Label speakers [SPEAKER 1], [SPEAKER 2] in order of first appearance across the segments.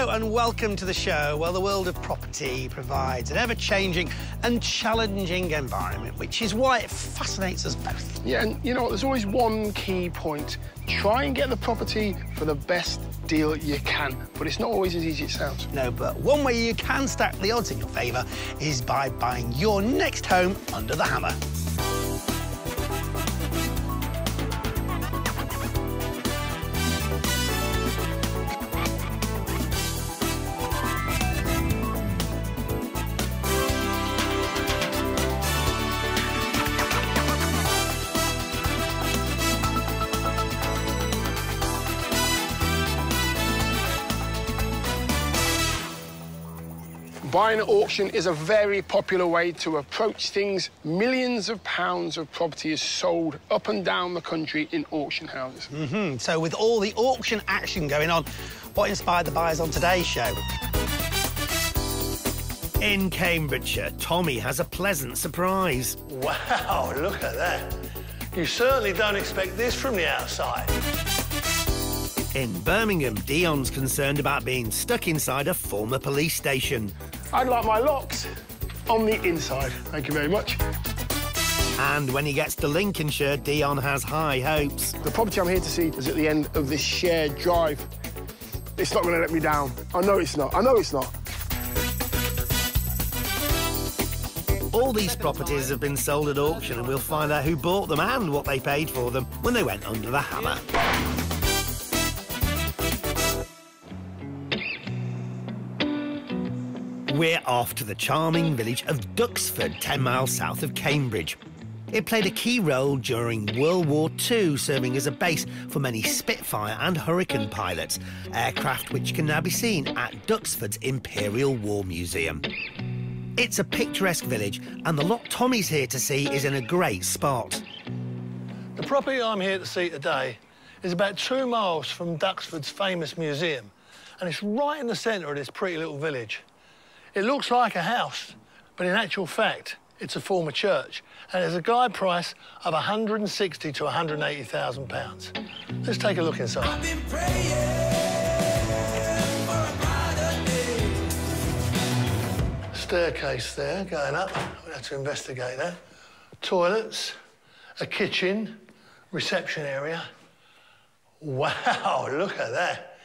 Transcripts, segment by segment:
[SPEAKER 1] Hello and welcome to the show. Well, the world of property provides an ever-changing and challenging environment, which is why it fascinates us both.
[SPEAKER 2] Yeah, and you know, there's always one key point. Try and get the property for the best deal you can, but it's not always as easy as it sounds.
[SPEAKER 1] No, but one way you can stack the odds in your favour is by buying your next home under the hammer.
[SPEAKER 2] Buying at auction is a very popular way to approach things. Millions of pounds of property is sold up and down the country in auction houses.
[SPEAKER 1] Mm-hmm. So with all the auction action going on, what inspired the buyers on today's show?
[SPEAKER 3] In Cambridgeshire, Tommy has a pleasant surprise.
[SPEAKER 4] Wow, look at that. You certainly don't expect this from the outside.
[SPEAKER 3] In Birmingham, Dion's concerned about being stuck inside a former police station.
[SPEAKER 2] I'd like my locks on the inside. Thank you very much.
[SPEAKER 3] And when he gets to Lincolnshire, Dion has high hopes.
[SPEAKER 2] The property I'm here to see is at the end of this shared drive. It's not going to let me down. I know it's not. I know it's not.
[SPEAKER 3] All these properties have been sold at auction, and we'll find out who bought them and what they paid for them when they went under the hammer. We're off to the charming village of Duxford, 10 miles south of Cambridge. It played a key role during World War II, serving as a base for many Spitfire and Hurricane pilots, aircraft which can now be seen at Duxford's Imperial War Museum. It's a picturesque village, and the lot Tommy's here to see is in a great spot.
[SPEAKER 4] The property I'm here to see today is about two miles from Duxford's famous museum, and it's right in the centre of this pretty little village. It looks like a house, but in actual fact, it's a former church, and there's a guide price of 160 to 180,000 pounds. Let's take a look inside. Staircase there, going up. We'll have to investigate that. Toilets, a kitchen, reception area. Wow, look at that.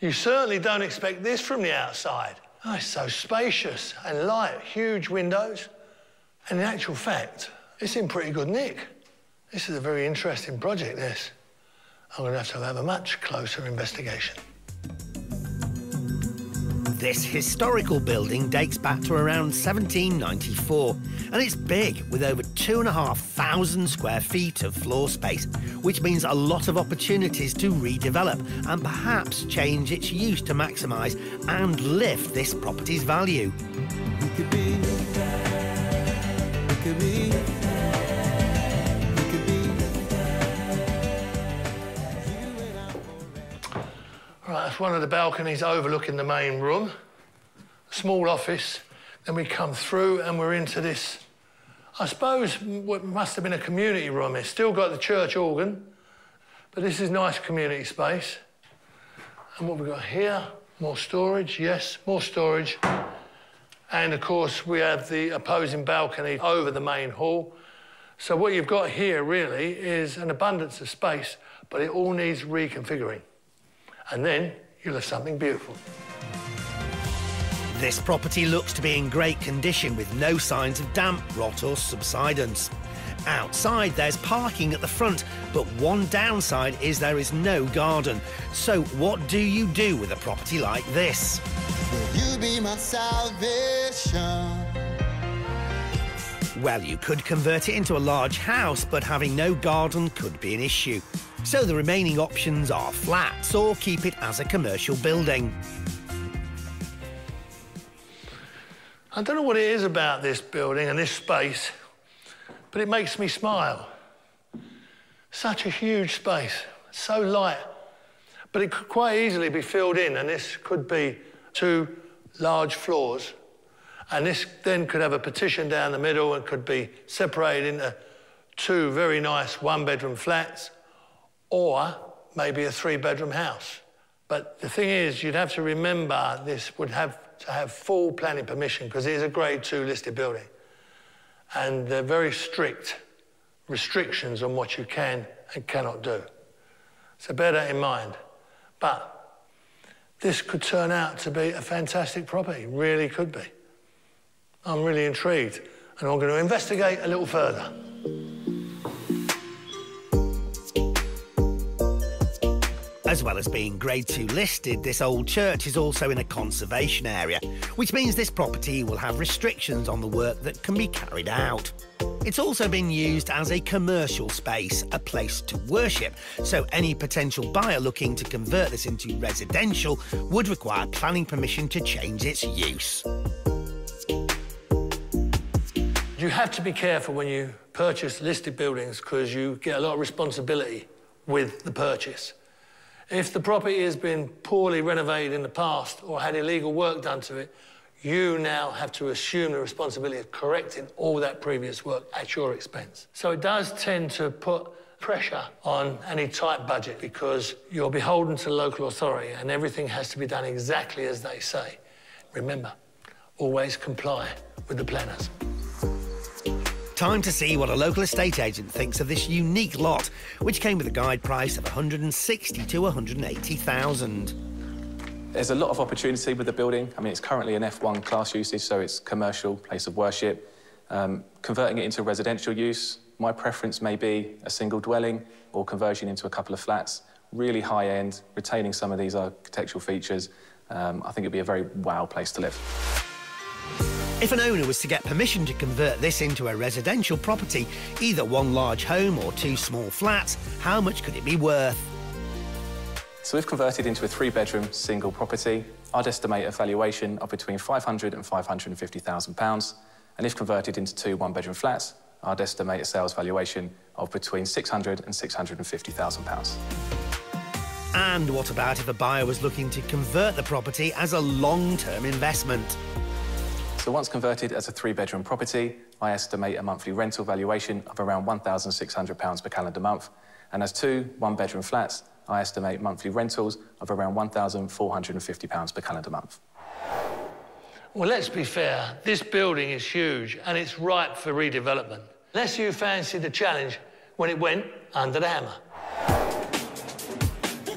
[SPEAKER 4] You certainly don't expect this from the outside. Oh, it's so spacious and light, huge windows. And in actual fact, it's in pretty good nick. This is a very interesting project, this. I'm going to have to have a much closer investigation.
[SPEAKER 3] This historical building dates back to around 1794, and it's big with over 2,500 square feet of floor space, which means a lot of opportunities to redevelop and perhaps change its use to maximise and lift this property's value.
[SPEAKER 4] Right, that's one of the balconies overlooking the main room. Small office. Then we come through and we're into this, I suppose, what must have been a community room. It's still got the church organ, but this is nice community space. And what we've got here, more storage, yes, more storage. And of course, we have the opposing balcony over the main hall. So what you've got here really is an abundance of space, but it all needs reconfiguring. And then you'll have something beautiful.
[SPEAKER 3] This property looks to be in great condition with no signs of damp, rot or subsidence. Outside, there's parking at the front, but one downside is there is no garden. So what do you do with a property like this?
[SPEAKER 5] You be my salvation.
[SPEAKER 3] Well, you could convert it into a large house, but having no garden could be an issue. So the remaining options are flats or keep it as a commercial building.
[SPEAKER 4] I don't know what it is about this building and this space, but it makes me smile. Such a huge space, so light. But it could quite easily be filled in, and this could be two large floors. And this then could have a partition down the middle and could be separated into two very nice one bedroom flats or maybe a three bedroom house. But the thing is, you'd have to remember this would have to have full planning permission because it is a grade two listed building. And they're very strict restrictions on what you can and cannot do. So bear that in mind. But this could turn out to be a fantastic property, really could be. I'm really intrigued and I'm going to investigate a little further.
[SPEAKER 3] As well as being Grade 2 listed, this old church is also in a conservation area, which means this property will have restrictions on the work that can be carried out. It's also been used as a commercial space, a place to worship, so any potential buyer looking to convert this into residential would require planning permission to change its use.
[SPEAKER 4] You have to be careful when you purchase listed buildings because you get a lot of responsibility with the purchase. If the property has been poorly renovated in the past or had illegal work done to it, you now have to assume the responsibility of correcting all that previous work at your expense. So it does tend to put pressure on any tight budget because you're beholden to local authority and everything has to be done exactly as they say. Remember, always comply with the planners.
[SPEAKER 3] Time to see what a local estate agent thinks of this unique lot, which came with a guide price of 160 to 180,000.
[SPEAKER 6] There's a lot of opportunity with the building. I mean, it's currently an F1 class usage, so it's commercial, place of worship. Um, converting it into residential use, my preference may be a single dwelling or conversion into a couple of flats. Really high end, retaining some of these architectural features. Um, I think it'd be a very wow place to live.
[SPEAKER 3] If an owner was to get permission to convert this into a residential property, either one large home or two small flats, how much could it be worth?
[SPEAKER 6] So if converted into a three-bedroom single property, I'd estimate a valuation of between 500 and 550,000 pounds, and if converted into two one-bedroom flats, I'd estimate a sales valuation of between 600 and 650,000 pounds.
[SPEAKER 3] And what about if a buyer was looking to convert the property as a long-term investment?
[SPEAKER 6] So once converted as a three-bedroom property, I estimate a monthly rental valuation of around £1,600 per calendar month. And as two one-bedroom flats, I estimate monthly rentals of around £1,450 per calendar month.
[SPEAKER 4] Well, let's be fair. This building is huge and it's ripe for redevelopment. Unless you fancy the challenge when it went under the hammer.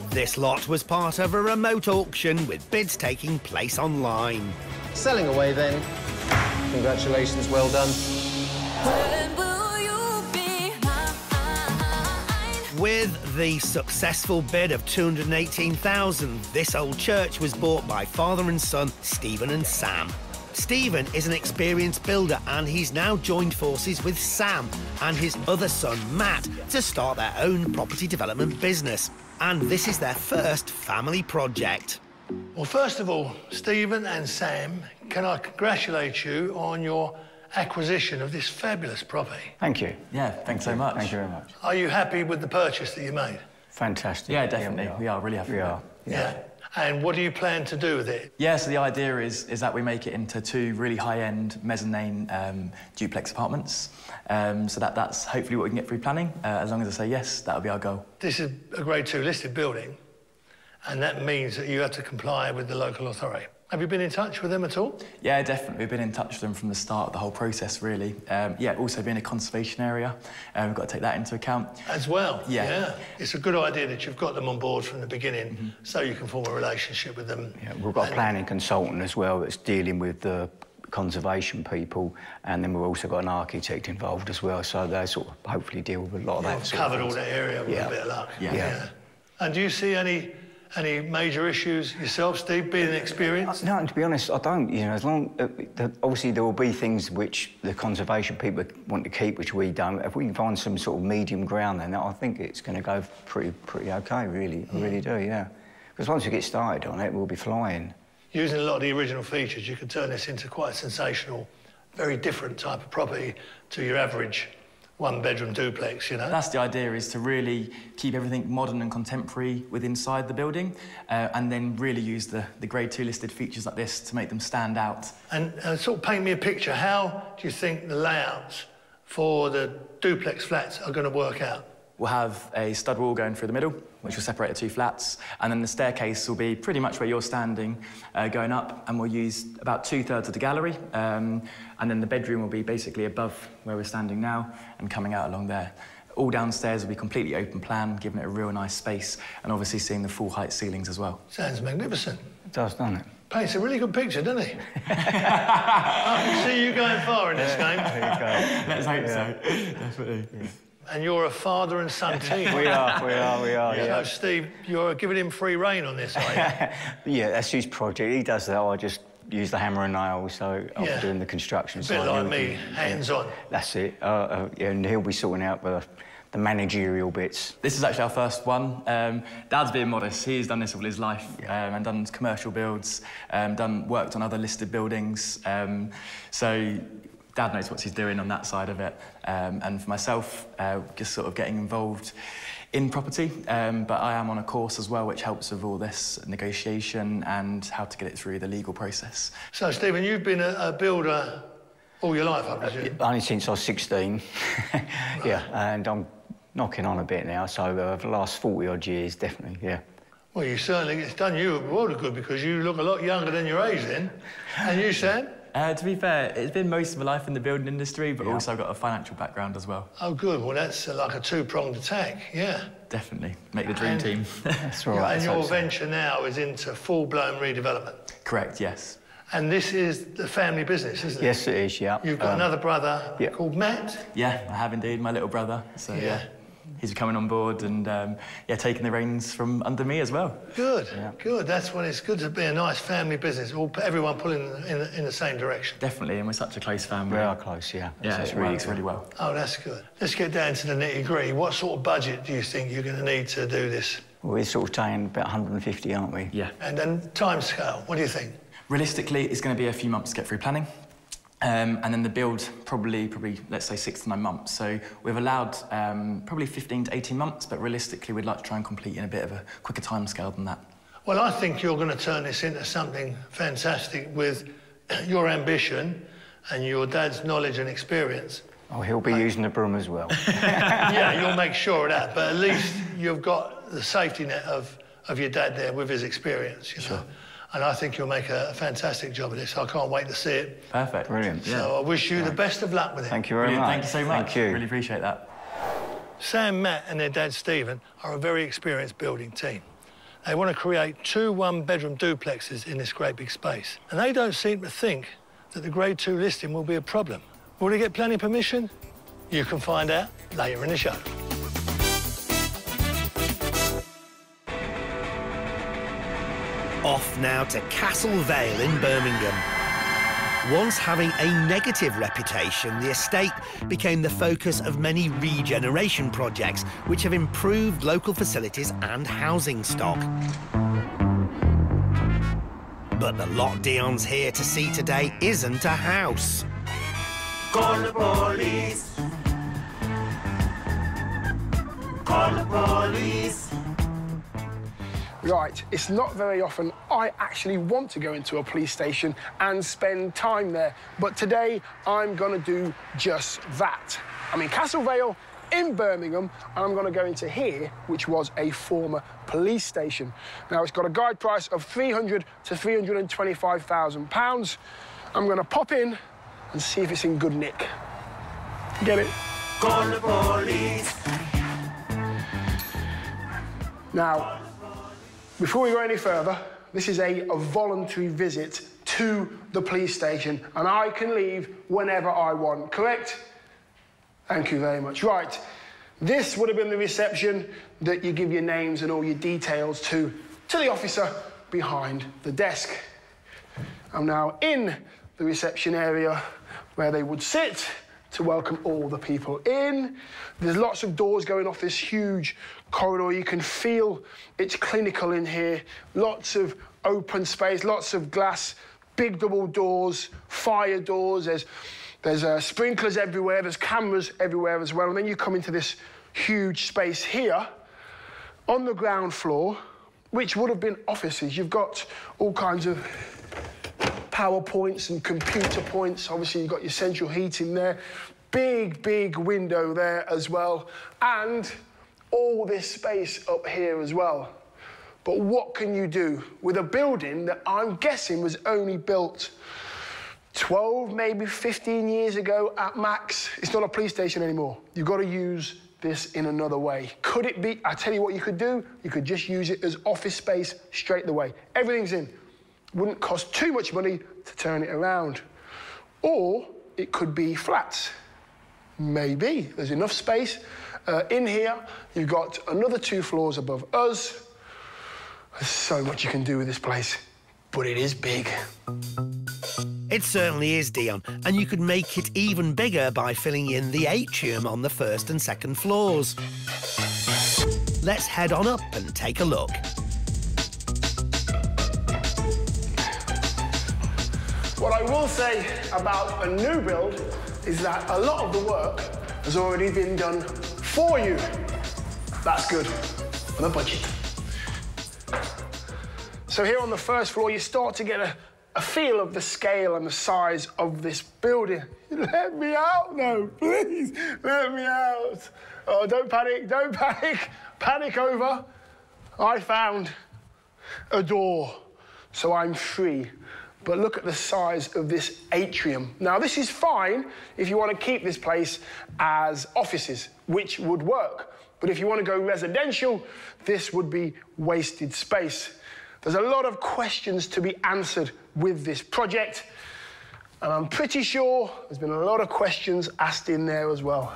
[SPEAKER 3] This lot was part of a remote auction with bids taking place online.
[SPEAKER 7] Selling away then. Congratulations, well done.
[SPEAKER 3] With the successful bid of 218,000, this old church was bought by father and son, Stephen and Sam. Stephen is an experienced builder and he's now joined forces with Sam and his other son, Matt, to start their own property development business. And this is their first family project.
[SPEAKER 4] Well, first of all, Stephen and Sam, can I congratulate you on your acquisition of this fabulous property?
[SPEAKER 8] Thank you.
[SPEAKER 9] Yeah, thanks so much.
[SPEAKER 8] Thank you very much.
[SPEAKER 4] Are you happy with the purchase that you made?
[SPEAKER 8] Fantastic.
[SPEAKER 9] Yeah, definitely.
[SPEAKER 8] we
[SPEAKER 9] we are really happy.
[SPEAKER 8] We are.
[SPEAKER 9] it.
[SPEAKER 4] Yeah. And what do you plan to do with it?
[SPEAKER 9] Yeah, so the idea is is that we make it into two really high-end mezzanine um, duplex apartments. Um, so that that's hopefully what we can get through planning. Uh, as long as I say yes, that'll be our goal.
[SPEAKER 4] This is a grade two listed building, and that means that you have to comply with the local authority. Have you been in touch with them at all?
[SPEAKER 9] Yeah, definitely. We've been in touch with them from the start of the whole process, really. Um, yeah, also being a conservation area, uh, we've got to take that into account.
[SPEAKER 4] As well?
[SPEAKER 9] Yeah. yeah.
[SPEAKER 4] It's a good idea that you've got them on board from the beginning so you can form a relationship with them.
[SPEAKER 8] Yeah, we've got a planning consultant as well that's dealing with the conservation people, and then we've also got an architect involved as well, so they sort of hopefully deal with a lot of that.
[SPEAKER 4] You've
[SPEAKER 8] sort of
[SPEAKER 4] covered all
[SPEAKER 8] things.
[SPEAKER 4] that area with
[SPEAKER 8] Yeah.
[SPEAKER 4] a bit of luck.
[SPEAKER 9] Yeah.
[SPEAKER 8] Yeah.
[SPEAKER 4] And do you see any any major issues yourself, Steve, being experienced?
[SPEAKER 8] No, and to be honest, I don't. You know, as long uh, the, obviously there will be things which the conservation people want to keep, which we don't. If we can find some sort of medium ground, then I think it's going to go pretty pretty okay. Really, I really do. Yeah, because once we get started on it, we'll be flying.
[SPEAKER 4] Using a lot of the original features, you could turn this into quite a sensational, very different type of property to your average one-bedroom duplex, you know?
[SPEAKER 9] That's the idea, is to really keep everything modern and contemporary with inside the building, uh, and then really use the, the Grade 2 listed features like this to make them stand out.
[SPEAKER 4] And uh, sort of paint me a picture. How do you think the layouts for the duplex flats are going to work out?
[SPEAKER 9] We'll have a stud wall going through the middle, which will separate the two flats. And then the staircase will be pretty much where you're standing, uh, going up, and we'll use about two thirds of the gallery. Um, and then the bedroom will be basically above where we're standing now and coming out along there. All downstairs will be completely open plan, giving it a real nice space, and obviously seeing the full height ceilings as well.
[SPEAKER 4] Sounds magnificent.
[SPEAKER 8] It does, doesn't it?
[SPEAKER 4] Paints a really good picture, doesn't he? I can see you going far in this game.
[SPEAKER 9] Let's hope so. Definitely.
[SPEAKER 4] And you're a father and son team.
[SPEAKER 8] We are, we are, we are.
[SPEAKER 4] So,
[SPEAKER 8] Yeah,
[SPEAKER 4] Steve, you're giving him free rein on this, are
[SPEAKER 8] yeah that's his project. He does that. I just use the hammer and nail, so I'm
[SPEAKER 4] Yeah.
[SPEAKER 8] doing the construction
[SPEAKER 4] A bit
[SPEAKER 8] side.
[SPEAKER 4] like me,
[SPEAKER 8] do-
[SPEAKER 4] hands-on.
[SPEAKER 8] That's it. Uh, uh, yeah, and he'll be sorting out the, the managerial bits.
[SPEAKER 9] This is actually our first one. Um, Dad's being modest. He's done this all his life um, and done commercial builds, um, done worked on other listed buildings. Um, so Dad knows what he's doing on that side of it. Um, and for myself, uh, just sort of getting involved in property. Um, but I am on a course as well, which helps with all this negotiation and how to get it through the legal process.
[SPEAKER 4] So, Stephen, you've been a, a builder all your life, I presume.
[SPEAKER 8] Only since I was 16. yeah, and I'm knocking on a bit now, so uh, the last 40 odd years, definitely, yeah.
[SPEAKER 4] Well, you certainly, it's done you a world of good because you look a lot younger than your age then. And you, Sam?
[SPEAKER 9] Uh, to be fair, it's been most of my life in the building industry, but also I've got a financial background as well.
[SPEAKER 4] Oh, good. Well, that's uh, like a two-pronged attack, yeah.
[SPEAKER 9] Definitely. Make the dream
[SPEAKER 4] And-
[SPEAKER 9] team.
[SPEAKER 8] That's
[SPEAKER 4] Yeah,
[SPEAKER 8] right.
[SPEAKER 4] and
[SPEAKER 8] that's
[SPEAKER 4] your
[SPEAKER 8] what I'm
[SPEAKER 4] venture now is into full-blown redevelopment.
[SPEAKER 9] Correct, yes.
[SPEAKER 4] And this is the family business, isn't it?
[SPEAKER 8] Yes, it is, yeah.
[SPEAKER 4] You've got
[SPEAKER 8] Um,
[SPEAKER 4] another brother
[SPEAKER 8] yeah.
[SPEAKER 4] called Matt.
[SPEAKER 9] Yeah, I have indeed, my little brother. So yeah,
[SPEAKER 4] Yeah.
[SPEAKER 9] He's coming on board and um, yeah, taking the reins from under me as well.
[SPEAKER 4] Good, good. That's when it's good to be a nice family business. All everyone pulling in, the- in the same direction.
[SPEAKER 9] Definitely, and we're such a close family.
[SPEAKER 8] We are close, yeah.
[SPEAKER 9] Yeah,
[SPEAKER 8] That's
[SPEAKER 9] it
[SPEAKER 8] right,
[SPEAKER 9] works
[SPEAKER 8] yeah.
[SPEAKER 9] really well.
[SPEAKER 4] Oh, that's good. Let's get down to the nitty gritty. What sort of budget do you think you're going to need to do this?
[SPEAKER 8] We're sort of saying about 150, aren't we?
[SPEAKER 9] Yeah.
[SPEAKER 4] And then time scale. What do you think?
[SPEAKER 9] Realistically, it's going to be a few months to get through planning. Um, and then the build probably, probably, let's say six to nine months. So we've allowed um, probably 15 to 18 months, but realistically, we'd like to try and complete in a bit of a quicker timescale than that.
[SPEAKER 4] Well, I think you're going to turn this into something fantastic with your ambition and your dad's knowledge and experience.
[SPEAKER 8] Oh, he'll be using the broom as well.
[SPEAKER 4] yeah, you'll make sure of that. But at least you've got the safety net of, of your dad there with his experience, you know. And I think you'll make a, a fantastic job of this. I can't wait to see it.
[SPEAKER 9] Perfect.
[SPEAKER 8] Brilliant.
[SPEAKER 4] So I wish you the best of luck with it.
[SPEAKER 8] Thank you very
[SPEAKER 9] Brilliant,
[SPEAKER 8] much.
[SPEAKER 9] Thank you so much.
[SPEAKER 8] Thank you.
[SPEAKER 9] Really appreciate that.
[SPEAKER 4] Sam, Matt, and their dad Stephen are a very experienced building team. They want to create two one-bedroom duplexes in this great big space, and they don't seem to think that the Grade Two listing will be a problem. Will they get planning permission? You can find out later in the show.
[SPEAKER 3] Off now to Castle Vale in Birmingham. Once having a negative reputation, the estate became the focus of many regeneration projects which have improved local facilities and housing stock. But the lot Dion's here to see today isn't a house.
[SPEAKER 10] Call the police. Call the police.
[SPEAKER 2] Right, it's not very often I actually want to go into a police station and spend time there, but today I'm gonna do just that. I'm in Castle Vale in Birmingham, and I'm gonna go into here, which was a former police station. Now it's got a guide price of 300 to 325,000 pounds. I'm gonna pop in and see if it's in good nick. Get it?
[SPEAKER 10] Call the police.
[SPEAKER 2] Now, before we go any further, this is a, a voluntary visit to the police station, and I can leave whenever I want, correct? Thank you very much. Right, this would have been the reception that you give your names and all your details to, to the officer behind the desk. I'm now in the reception area where they would sit to welcome all the people in. There's lots of doors going off this huge corridor. You can feel it's clinical in here. Lots of open space, lots of glass, big double doors, fire doors. There's, there's uh, sprinklers everywhere. There's cameras everywhere as well. And then you come into this huge space here on the ground floor, which would have been offices. You've got all kinds of PowerPoints and computer points. Obviously, you've got your central heating there. Big, big window there as well. And all this space up here as well. But what can you do with a building that I'm guessing was only built 12, maybe 15 years ago at max? It's not a police station anymore. You've got to use this in another way. Could it be? I tell you what you could do. You could just use it as office space straight away. Everything's in. Wouldn't cost too much money to turn it around. Or it could be flats. Maybe. There's enough space. Uh, in here, you've got another two floors above us. There's so much you can do with this place, but it is big.
[SPEAKER 3] It certainly is, Dion, and you could make it even bigger by filling in the atrium on the first and second floors. Let's head on up and take a look.
[SPEAKER 2] What I will say about a new build is that a lot of the work has already been done for you. That's good on a budget. So here on the first floor, you start to get a, a feel of the scale and the size of this building. Let me out now, please. Let me out. Oh, don't panic, don't panic. Panic over. I found a door, so I'm free. But look at the size of this atrium. Now, this is fine if you want to keep this place as offices, which would work. But if you want to go residential, this would be wasted space. There's a lot of questions to be answered with this project, and I'm pretty sure there's been a lot of questions asked in there as well.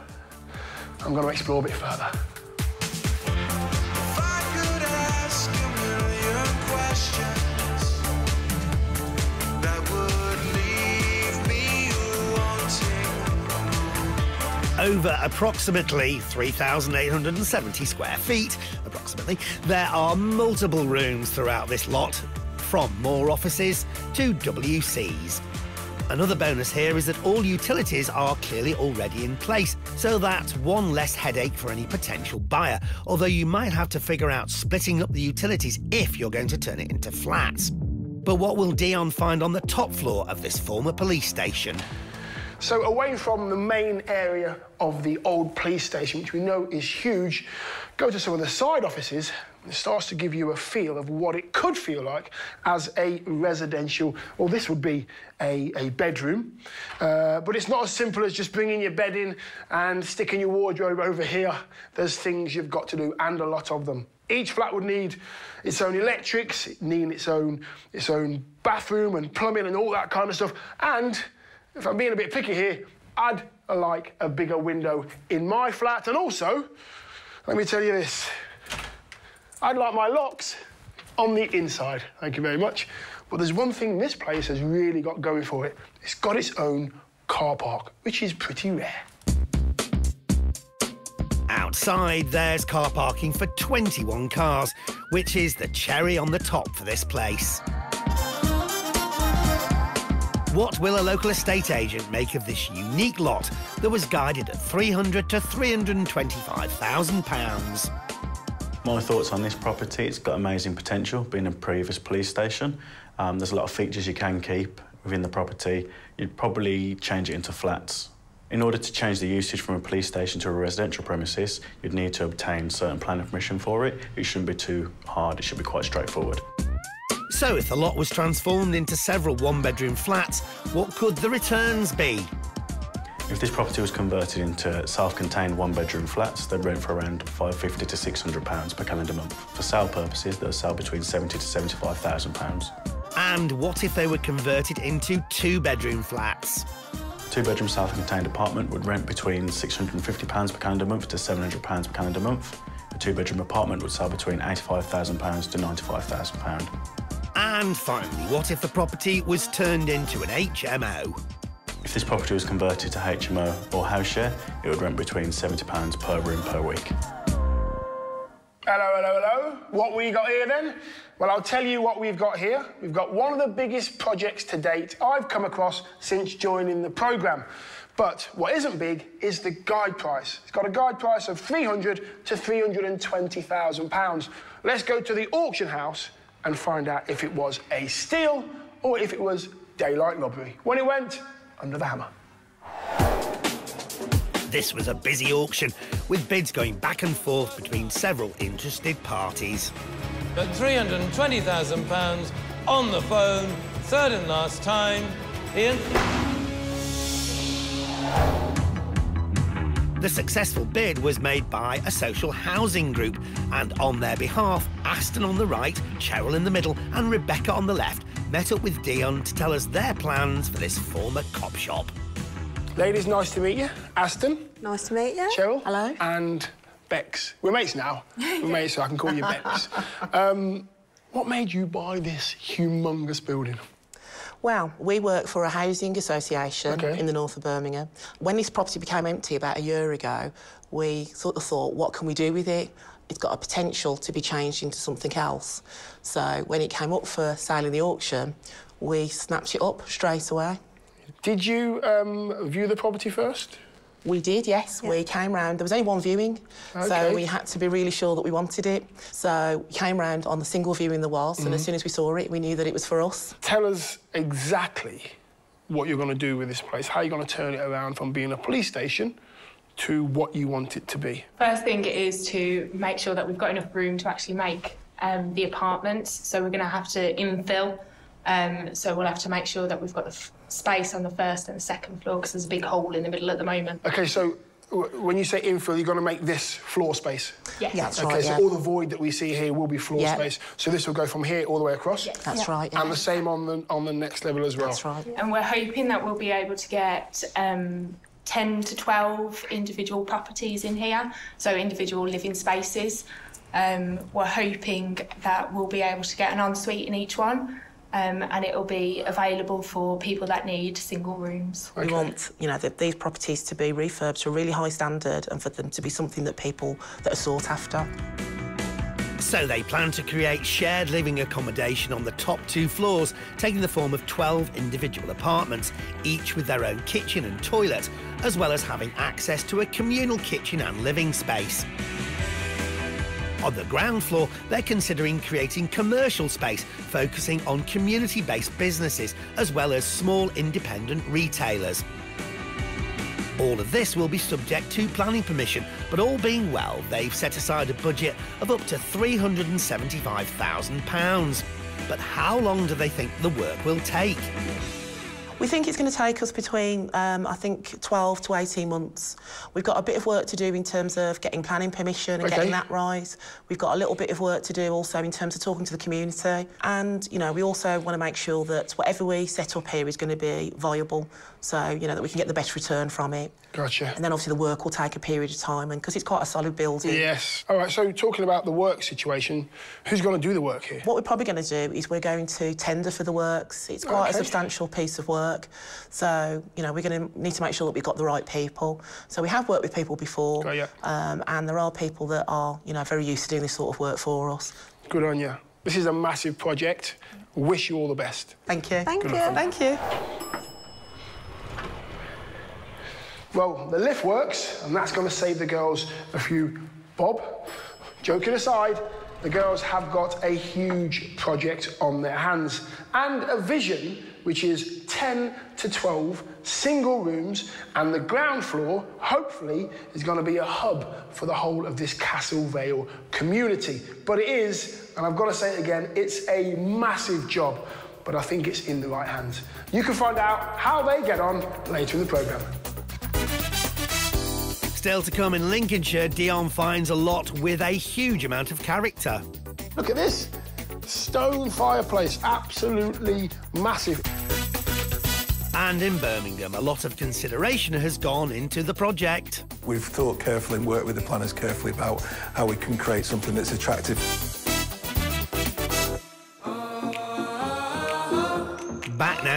[SPEAKER 2] I'm going to explore a bit further.
[SPEAKER 3] Over approximately 3,870 square feet, approximately, there are multiple rooms throughout this lot, from more offices to WCs. Another bonus here is that all utilities are clearly already in place, so that's one less headache for any potential buyer, although you might have to figure out splitting up the utilities if you're going to turn it into flats. But what will Dion find on the top floor of this former police station?
[SPEAKER 2] So away from the main area of the old police station, which we know is huge, go to some of the side offices. And it starts to give you a feel of what it could feel like as a residential, or this would be a, a bedroom. Uh, but it's not as simple as just bringing your bed in and sticking your wardrobe over here. There's things you've got to do, and a lot of them. Each flat would need its own electrics, it need its own, its own bathroom and plumbing and all that kind of stuff. And if I'm being a bit picky here, I'd like a bigger window in my flat. And also, let me tell you this, I'd like my locks on the inside. Thank you very much. But there's one thing this place has really got going for it. It's got its own car park, which is pretty rare.
[SPEAKER 3] Outside, there's car parking for 21 cars, which is the cherry on the top for this place. What will a local estate agent make of this unique lot that was guided at 300 to 325,000 pounds?
[SPEAKER 11] My thoughts on this property, it's got amazing potential, being a previous police station. Um, there's a lot of features you can keep within the property. You'd probably change it into flats. In order to change the usage from a police station to a residential premises, you'd need to obtain certain planning permission for it. It shouldn't be too hard, it should be quite straightforward.
[SPEAKER 3] So if the lot was transformed into several one-bedroom flats, what could the returns be?
[SPEAKER 11] If this property was converted into self-contained one-bedroom flats, they'd rent for around 550 to 600 pounds per calendar month. For sale purposes, they'll sell between 70 to 75,000 pounds.
[SPEAKER 3] And what if they were converted into two-bedroom flats?
[SPEAKER 11] Two-bedroom self-contained apartment would rent between 650 pounds per calendar month to 700 pounds per calendar month. A two-bedroom apartment would sell between 85,000 pounds to 95,000 pounds.
[SPEAKER 3] And finally, what if the property was turned into an HMO?
[SPEAKER 11] If this property was converted to HMO or house share, it would rent between £70 per room per week.
[SPEAKER 2] Hello, hello, hello. What we got here then? Well, I'll tell you what we've got here. We've got one of the biggest projects to date I've come across since joining the programme. But what isn't big is the guide price. It's got a guide price of 300 to 320,000 pounds. Let's go to the auction house and find out if it was a steal or if it was daylight robbery. When it went, under the hammer.
[SPEAKER 3] This was a busy auction, with bids going back and forth between several interested parties.
[SPEAKER 12] At £320,000 on the phone, third and last time, Ian.
[SPEAKER 3] The successful bid was made by a social housing group, and on their behalf, Aston on the right, Cheryl in the middle, and Rebecca on the left met up with Dion to tell us their plans for this former cop shop.
[SPEAKER 2] Ladies, nice to meet you. Aston.
[SPEAKER 13] Nice to meet you.
[SPEAKER 2] Cheryl.
[SPEAKER 13] Hello.
[SPEAKER 2] And Bex. We're mates now. We're mates, so I can call you Bex. Um, what made you buy this humongous building?
[SPEAKER 14] Well, we work for a housing association
[SPEAKER 2] Okay.
[SPEAKER 14] in the north of Birmingham. When this property became empty about a year ago, we sort of thought, what can we do with it? It's got a potential to be changed into something else. So when it came up for sale in the auction, we snapped it up straight away.
[SPEAKER 2] Did you um, view the property first?
[SPEAKER 14] We did, yes. We came round. There was only one viewing,
[SPEAKER 2] Okay.
[SPEAKER 14] so we had to be really sure that we wanted it. So we came round on the single viewing there was, and as
[SPEAKER 2] Mhm.
[SPEAKER 14] soon as we saw it, we knew that it was for us.
[SPEAKER 2] Tell us exactly what you're going to do with this place, how you're going to turn it around from being a police station to what you want it to be.
[SPEAKER 15] First thing is to make sure that we've got enough room to actually make um, the apartments. So we're going to have to infill. Um, so we'll have to make sure that we've got the f- space on the first and the second floor because there's a big hole in the middle at the moment.
[SPEAKER 2] Okay, so w- when you say infill, you're going to make this floor space?
[SPEAKER 15] Yes. Yeah, that's
[SPEAKER 2] okay,
[SPEAKER 15] right,
[SPEAKER 2] so
[SPEAKER 15] yeah.
[SPEAKER 2] all the void that we see here will be floor
[SPEAKER 14] Yeah.
[SPEAKER 2] space. So this will go from here all the way across?
[SPEAKER 14] That's Yeah. right, yeah.
[SPEAKER 2] And the same on the, on the next level as well?
[SPEAKER 14] That's right.
[SPEAKER 15] And we're hoping that we'll be able to get um, 10 to 12 individual properties in here, so individual living spaces. Um, we're hoping that we'll be able to get an ensuite in each one. Um, and it'll be available for people that need single rooms.
[SPEAKER 14] We want, you know, the, these properties to be refurbed to a really high standard and for them to be something that people that are sought after.
[SPEAKER 3] So they plan to create shared living accommodation on the top two floors, taking the form of 12 individual apartments, each with their own kitchen and toilet, as well as having access to a communal kitchen and living space. On the ground floor, they're considering creating commercial space, focusing on community based businesses as well as small independent retailers. All of this will be subject to planning permission, but all being well, they've set aside a budget of up to £375,000. But how long do they think the work will take?
[SPEAKER 14] We think it's going to take us between, um, I think, 12 to 18 months. We've got a bit of work to do in terms of getting planning permission and
[SPEAKER 2] Okay.
[SPEAKER 14] getting that right. We've got a little bit of work to do also in terms of talking to the community. And, you know, we also want to make sure that whatever we set up here is going to be viable, so, you know, that we can get the best return from it.
[SPEAKER 2] Gotcha.
[SPEAKER 14] And then obviously the work will take a period of time, and because it's quite a solid building.
[SPEAKER 2] Yes. All right, so talking about the work situation, who's going to do the work here?
[SPEAKER 14] What we're probably going to do is we're going to tender for the works. It's quite
[SPEAKER 2] Okay.
[SPEAKER 14] a substantial piece of work. So, you know, we're going to need to make sure that we've got the right people. So we have worked with people before.
[SPEAKER 2] Got ya.
[SPEAKER 14] Um, and there are people that are, you know, very used to doing this sort of work for us.
[SPEAKER 2] Good on you. This is a massive project. Wish you all the best.
[SPEAKER 14] Thank you.
[SPEAKER 13] Thank
[SPEAKER 2] Good
[SPEAKER 13] you.
[SPEAKER 14] Thank you.
[SPEAKER 2] Well, the lift works, and that's going to save the girls a few bob. Joking aside, the girls have got a huge project on their hands and a vision which is 10 to 12 single rooms, and the ground floor, hopefully, is going to be a hub for the whole of this Castle Vale community. But it is, and I've got to say it again, it's a massive job, but I think it's in the right hands. You can find out how they get on later in the programme.
[SPEAKER 3] Still to come in Lincolnshire, Dion finds a lot with a huge amount of character.
[SPEAKER 2] Look at this. Stone fireplace, absolutely massive.
[SPEAKER 3] And in Birmingham, a lot of consideration has gone into the project.
[SPEAKER 16] We've thought carefully and worked with the planners carefully about how we can create something that's attractive.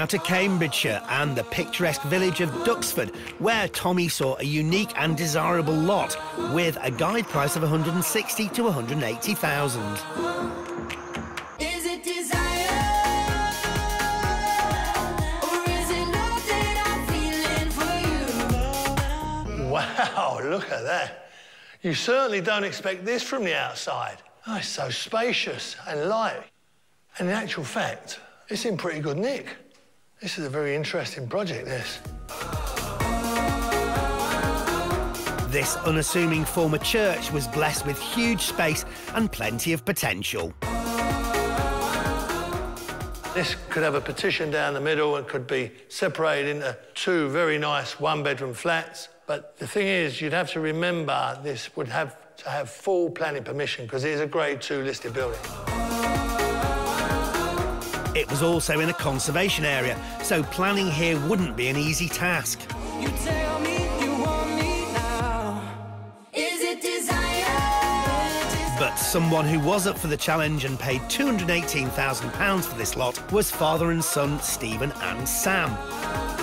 [SPEAKER 3] Now to Cambridgeshire and the picturesque village of Duxford, where Tommy saw a unique and desirable lot with a guide price of 160 to 180,000.
[SPEAKER 10] Is it desire? Or is it love that I'm feeling for you?
[SPEAKER 4] Wow, look at that. You certainly don't expect this from the outside. Oh, it's so spacious and light. And in actual fact, it's in pretty good nick. This is a very interesting project, this.
[SPEAKER 3] This unassuming former church was blessed with huge space and plenty of potential.
[SPEAKER 4] This could have a partition down the middle and could be separated into two very nice one-bedroom flats. But the thing is, you'd have to remember this would have to have full planning permission because it is a Grade 2 listed building.
[SPEAKER 3] It was also in a conservation area, so planning here wouldn't be an easy task.
[SPEAKER 10] You tell me you want me now. Is it desire?
[SPEAKER 3] But someone who was up for the challenge and paid £218,000 for this lot was father and son Stephen and Sam.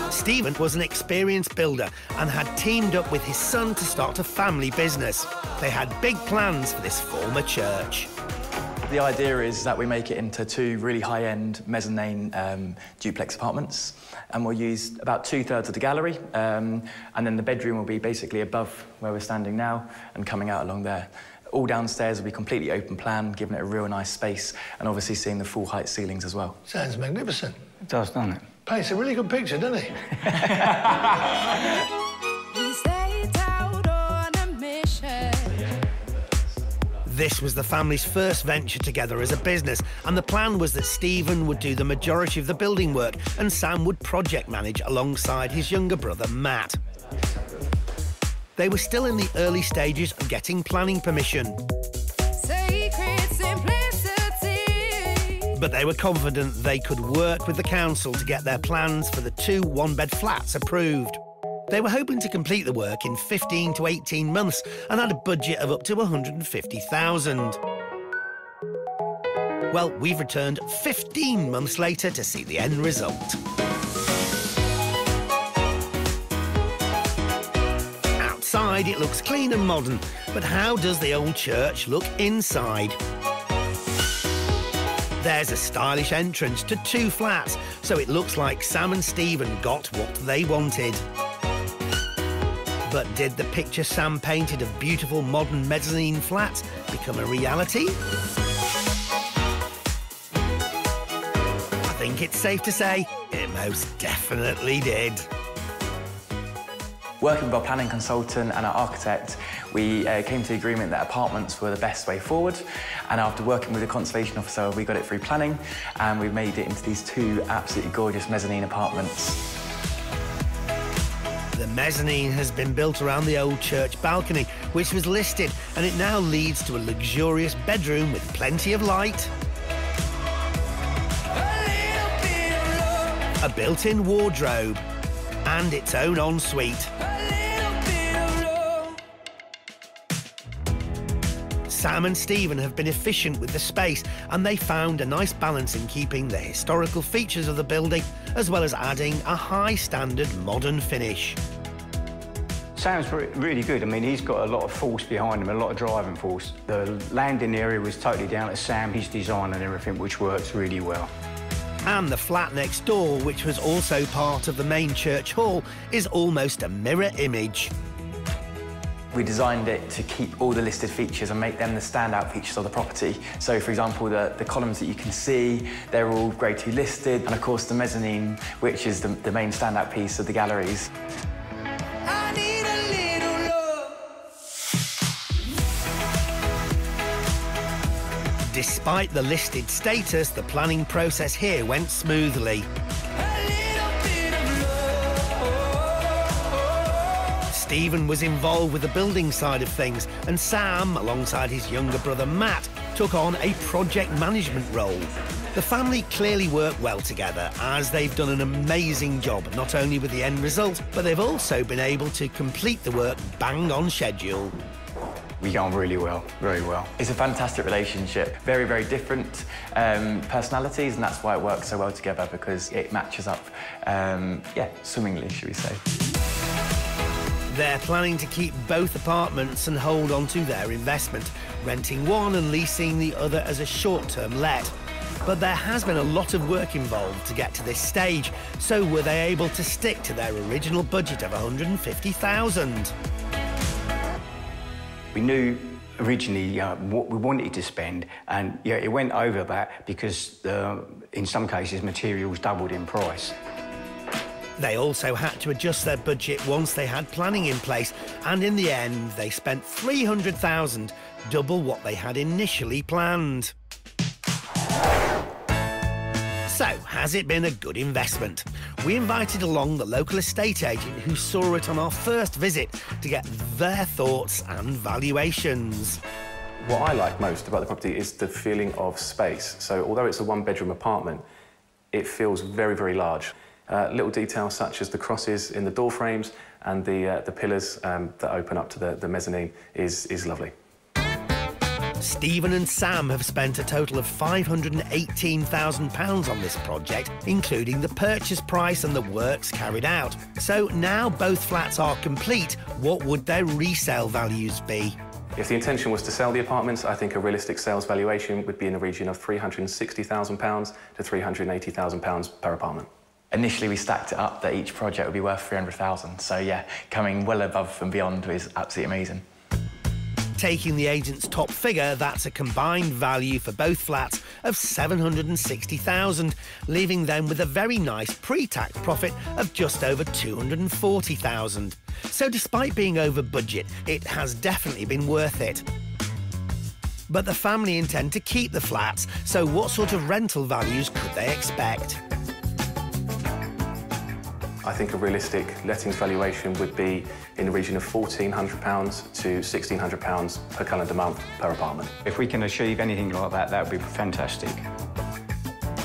[SPEAKER 3] Stephen was an experienced builder and had teamed up with his son to start a family business. They had big plans for this former church.
[SPEAKER 9] The idea is that we make it into two really high-end mezzanine um, duplex apartments, and we'll use about two-thirds of the gallery, um, and then the bedroom will be basically above where we're standing now and coming out along there. All downstairs will be completely open plan, giving it a real nice space, and obviously seeing the full height ceilings as well.
[SPEAKER 4] Sounds magnificent.
[SPEAKER 8] It does, doesn't it?
[SPEAKER 4] Paints a really good picture, doesn't he?
[SPEAKER 3] This was the family's first venture together as a business, and the plan was that Stephen would do the majority of the building work and Sam would project manage alongside his younger brother Matt. They were still in the early stages of getting planning permission, but they were confident they could work with the council to get their plans for the two one-bed flats approved. They were hoping to complete the work in 15 to 18 months and had a budget of up to 150,000. Well, we've returned 15 months later to see the end result. Outside, it looks clean and modern, but how does the old church look inside? There's a stylish entrance to two flats, so it looks like Sam and Stephen got what they wanted. But did the picture Sam painted of beautiful modern mezzanine flats become a reality? I think it's safe to say it most definitely did.
[SPEAKER 9] Working with our planning consultant and our architect, we uh, came to the agreement that apartments were the best way forward. And after working with the conservation officer, we got it through planning and we made it into these two absolutely gorgeous mezzanine apartments.
[SPEAKER 3] The mezzanine has been built around the old church balcony, which was listed, and it now leads to a luxurious bedroom with plenty of light, a built-in wardrobe, and its own ensuite. Sam and Stephen have been efficient with the space and they found a nice balance in keeping the historical features of the building as well as adding a high standard modern finish.
[SPEAKER 8] Sam's re- really good. I mean, he's got a lot of force behind him, a lot of driving force. The landing area was totally down to Sam, his design and everything, which works really well.
[SPEAKER 3] And the flat next door, which was also part of the main church hall, is almost a mirror image.
[SPEAKER 9] We designed it to keep all the listed features and make them the standout features of the property. So, for example, the, the columns that you can see, they're all grade two listed, and of course the mezzanine, which is the, the main standout piece of the galleries.
[SPEAKER 3] Despite the listed status, the planning process here went smoothly. Stephen was involved with the building side of things, and Sam, alongside his younger brother Matt, took on a project management role. The family clearly work well together, as they've done an amazing job, not only with the end result, but they've also been able to complete the work bang on schedule.
[SPEAKER 8] We get on really well, very well.
[SPEAKER 9] It's a fantastic relationship. Very, very different um, personalities, and that's why it works so well together because it matches up, um, yeah, swimmingly, should we say.
[SPEAKER 3] They're planning to keep both apartments and hold on to their investment, renting one and leasing the other as a short-term let. But there has been a lot of work involved to get to this stage, so were they able to stick to their original budget of 150,000?
[SPEAKER 8] We knew originally uh, what we wanted to spend, and yeah, it went over that because uh, in some cases materials doubled in price.
[SPEAKER 3] They also had to adjust their budget once they had planning in place, and in the end, they spent 300,000, double what they had initially planned. Has it been a good investment? We invited along the local estate agent who saw it on our first visit to get their thoughts and valuations.
[SPEAKER 6] What I like most about the property is the feeling of space. So although it's a one-bedroom apartment, it feels very, very large. Uh, little details such as the crosses in the door frames and the, uh, the pillars um, that open up to the, the mezzanine is, is lovely.
[SPEAKER 3] Stephen and Sam have spent a total of £518,000 on this project, including the purchase price and the works carried out. So now both flats are complete, what would their resale values be?
[SPEAKER 6] If the intention was to sell the apartments, I think a realistic sales valuation would be in the region of £360,000 to £380,000 per apartment.
[SPEAKER 9] Initially, we stacked it up that each project would be worth 300,000. So yeah, coming well above and beyond is absolutely amazing.
[SPEAKER 3] Taking the agent's top figure, that's a combined value for both flats of 760,000, leaving them with a very nice pre-tax profit of just over 240,000. So despite being over budget, it has definitely been worth it. But the family intend to keep the flats, so what sort of rental values could they expect?
[SPEAKER 6] I think a realistic lettings valuation would be in the region of £1,400 to £1,600 per calendar month per apartment.
[SPEAKER 8] If we can achieve anything like that, that would be fantastic.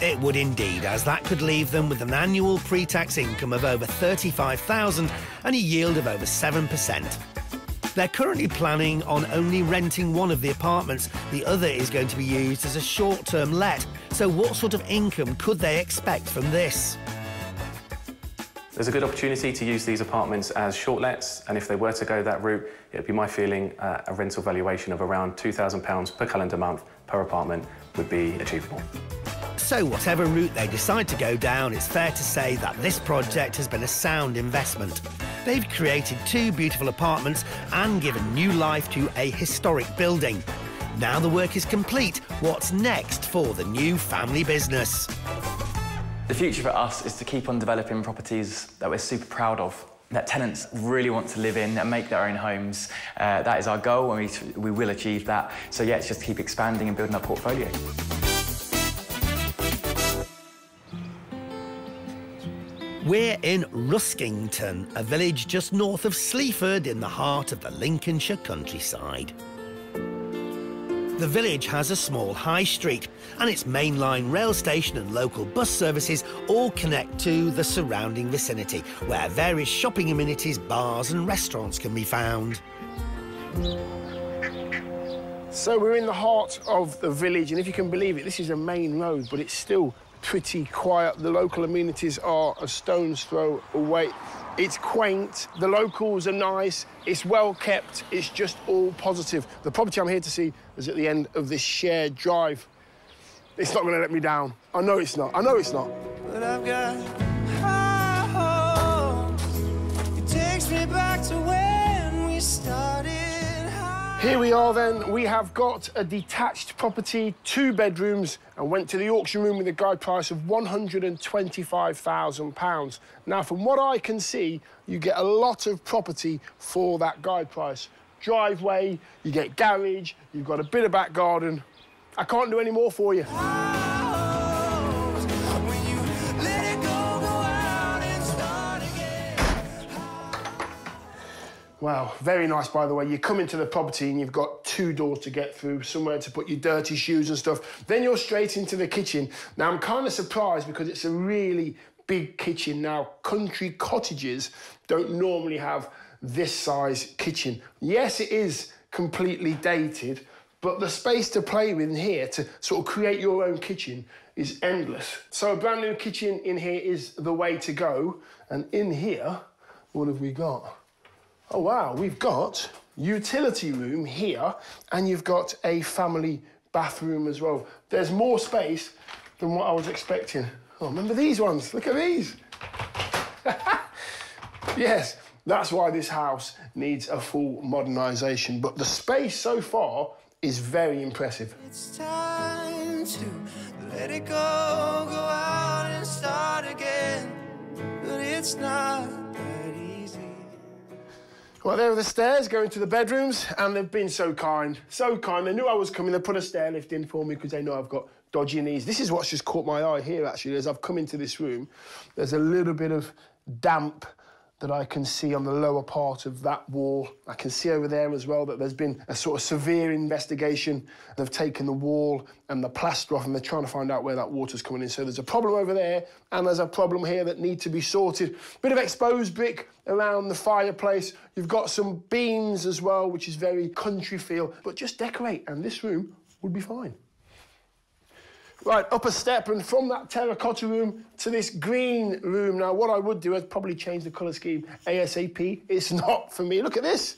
[SPEAKER 3] It would indeed, as that could leave them with an annual pre-tax income of over 35,000 and a yield of over 7%. They're currently planning on only renting one of the apartments. The other is going to be used as a short-term let. So what sort of income could they expect from this?
[SPEAKER 6] There's a good opportunity to use these apartments as short lets, and if they were to go that route, it would be my feeling uh, a rental valuation of around £2,000 per calendar month per apartment would be achievable.
[SPEAKER 3] So whatever route they decide to go down, it's fair to say that this project has been a sound investment. They've created two beautiful apartments and given new life to a historic building. Now the work is complete, what's next for the new family business?
[SPEAKER 9] The future for us is to keep on developing properties that we're super proud of, that tenants really want to live in and make their own homes. Uh, that is our goal, and we, we will achieve that. So yeah, it's just keep expanding and building our portfolio.
[SPEAKER 3] We're in Ruskington, a village just north of Sleaford in the heart of the Lincolnshire countryside. The village has a small high street, and its mainline rail station and local bus services all connect to the surrounding vicinity, where various shopping amenities, bars, and restaurants can be found.
[SPEAKER 2] So we're in the heart of the village, and if you can believe it, this is a main road, but it's still pretty quiet. The local amenities are a stone's throw away. It's quaint, the locals are nice, it's well kept, it's just all positive. The property I'm here to see is at the end of this shared drive. It's not going to let me down. I know it's not. I know it's not. Here we are then. We have got a detached property, two bedrooms, and went to the auction room with a guide price of £125,000. Now, from what I can see, you get a lot of property for that guide price. Driveway, you get garage, you've got a bit of back garden. I can't do any more for you. Wow, very nice, by the way. You come into the property and you've got two doors to get through, somewhere to put your dirty shoes and stuff. Then you're straight into the kitchen. Now, I'm kind of surprised because it's a really big kitchen. Now, country cottages don't normally have this size kitchen. Yes, it is completely dated, but the space to play with in here to sort of create your own kitchen is endless. So a brand new kitchen in here is the way to go. And in here, what have we got? Oh, wow, we've got utility room here, and you've got a family bathroom as well. There's more space than what I was expecting. Oh, remember these ones? Look at these. yes, that's why this house needs a full modernisation. But the space so far is very impressive.
[SPEAKER 10] It's time to let it go, go out and start again. But it's not.
[SPEAKER 2] Well, there are the stairs going to the bedrooms, and they've been so kind, so kind. They knew I was coming. They put a stair lift in for me because they know I've got dodgy knees. This is what's just caught my eye here, actually, as I've come into this room. There's a little bit of damp that I can see on the lower part of that wall. I can see over there as well that there's been a sort of severe investigation. They've taken the wall and the plaster off and they're trying to find out where that water's coming in. So there's a problem over there and there's a problem here that need to be sorted. Bit of exposed brick around the fireplace. You've got some beams as well, which is very country feel, but just decorate and this room would be fine. Right, up a step, and from that terracotta room to this green room. Now, what I would do is probably change the colour scheme ASAP. It's not for me. Look at this.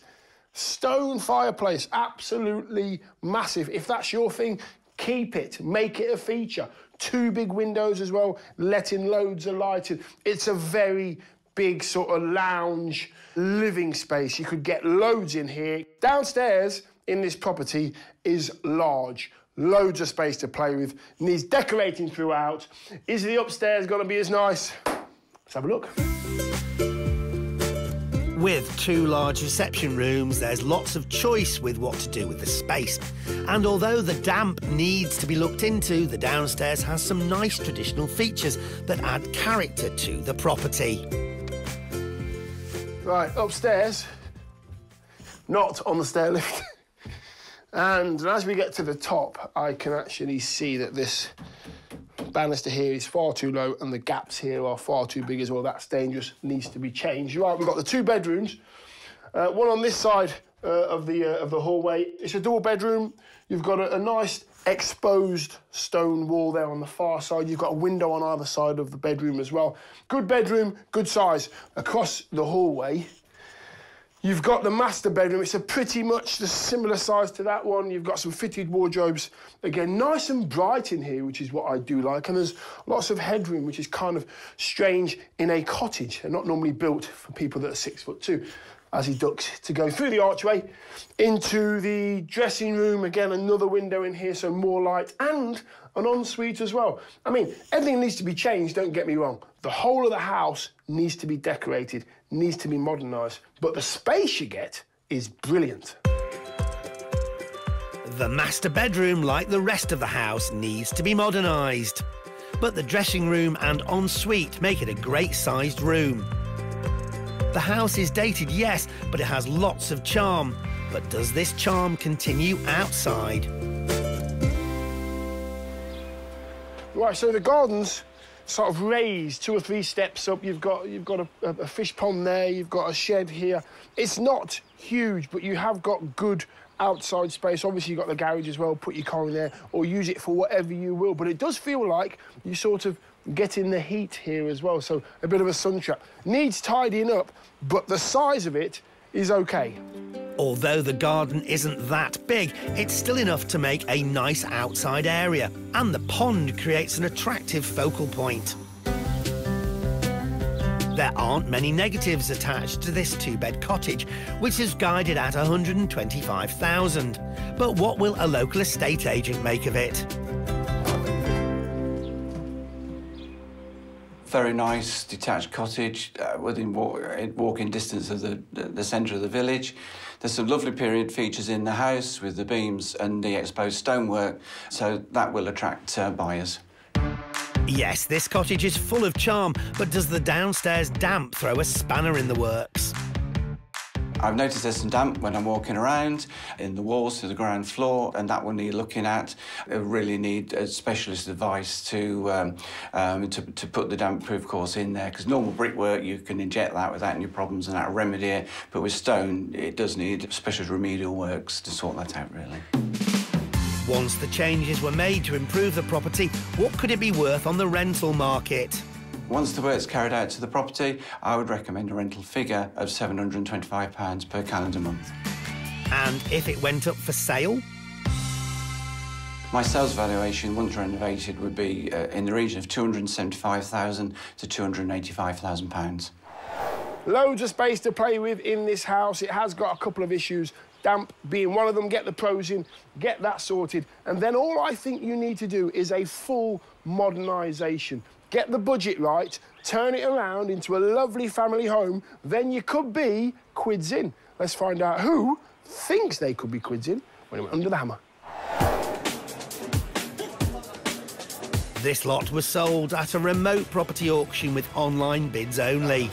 [SPEAKER 2] Stone fireplace, absolutely massive. If that's your thing, keep it, make it a feature. Two big windows as well, letting loads of light in. It's a very big sort of lounge living space. You could get loads in here. Downstairs in this property is large loads of space to play with, needs decorating throughout. Is the upstairs going to be as nice? Let's have a look.
[SPEAKER 3] With two large reception rooms, there's lots of choice with what to do with the space. And although the damp needs to be looked into, the downstairs has some nice traditional features that add character to the property.
[SPEAKER 2] Right, upstairs, not on the stair lift. And as we get to the top, I can actually see that this banister here is far too low and the gaps here are far too big as well. That's dangerous, needs to be changed. Right, we've got the two bedrooms. Uh, one on this side uh, of, the, uh, of the hallway. It's a double bedroom. You've got a, a nice exposed stone wall there on the far side. You've got a window on either side of the bedroom as well. Good bedroom, good size. Across the hallway, You've got the master bedroom. It's a pretty much the similar size to that one. You've got some fitted wardrobes. Again, nice and bright in here, which is what I do like. And there's lots of headroom, which is kind of strange in a cottage. They're not normally built for people that are six foot two. As he ducks to go through the archway into the dressing room. Again, another window in here, so more light and an ensuite as well. I mean, everything needs to be changed, don't get me wrong. The whole of the house needs to be decorated, needs to be modernised. But the space you get is brilliant.
[SPEAKER 3] The master bedroom, like the rest of the house, needs to be modernised. But the dressing room and ensuite make it a great sized room. The house is dated, yes, but it has lots of charm. But does this charm continue outside?
[SPEAKER 2] Right, so the garden's sort of raised two or three steps up. You've got you've got a, a, fish pond there. You've got a shed here. It's not huge, but you have got good outside space. Obviously, you've got the garage as well. Put your car in there or use it for whatever you will. But it does feel like you sort of get in the heat here as well. So a bit of a sun trap. Needs tidying up, but the size of it is okay.
[SPEAKER 3] Although the garden isn't that big, it's still enough to make a nice outside area, and the pond creates an attractive focal point. There aren't many negatives attached to this two-bed cottage, which is guided at 125,000. But what will a local estate agent make of it?
[SPEAKER 13] very nice detached cottage uh, within walk, walking distance of the, the, the centre of the village. There's some lovely period features in the house with the beams and the exposed stonework, so that will attract uh, buyers.
[SPEAKER 3] Yes, this cottage is full of charm, but does the downstairs damp throw a spanner in the works?
[SPEAKER 13] I've noticed there's some damp when I'm walking around in the walls to the ground floor, and that will need looking at. I really need specialist advice to um, um, to, to, put the damp-proof course in there, because normal brickwork, you can inject that without any problems and that'll remedy it, but with stone, it does need special remedial works to sort that out, really.
[SPEAKER 3] Once the changes were made to improve the property, what could it be worth on the rental market?
[SPEAKER 13] Once the work's carried out to the property, I would recommend a rental figure of £725 per calendar month.
[SPEAKER 3] And if it went up for sale?
[SPEAKER 13] My sales valuation, once renovated, would be uh, in the region of £275,000 to £285,000.
[SPEAKER 2] Loads of space to play with in this house. It has got a couple of issues, damp being one of them. Get the pros in, get that sorted. And then all I think you need to do is a full modernisation get the budget right, turn it around into a lovely family home, then you could be quids in. Let's find out who thinks they could be quids in when we're under the hammer.
[SPEAKER 3] This lot was sold at a remote property auction with online bids only.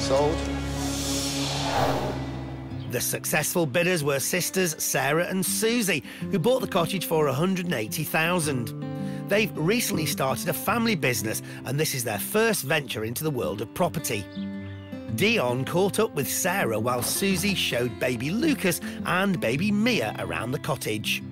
[SPEAKER 13] Sold.
[SPEAKER 3] The successful bidders were sisters Sarah and Susie, who bought the cottage for 180,000. They've recently started a family business, and this is their first venture into the world of property. Dion caught up with Sarah while Susie showed baby Lucas and baby Mia around the cottage.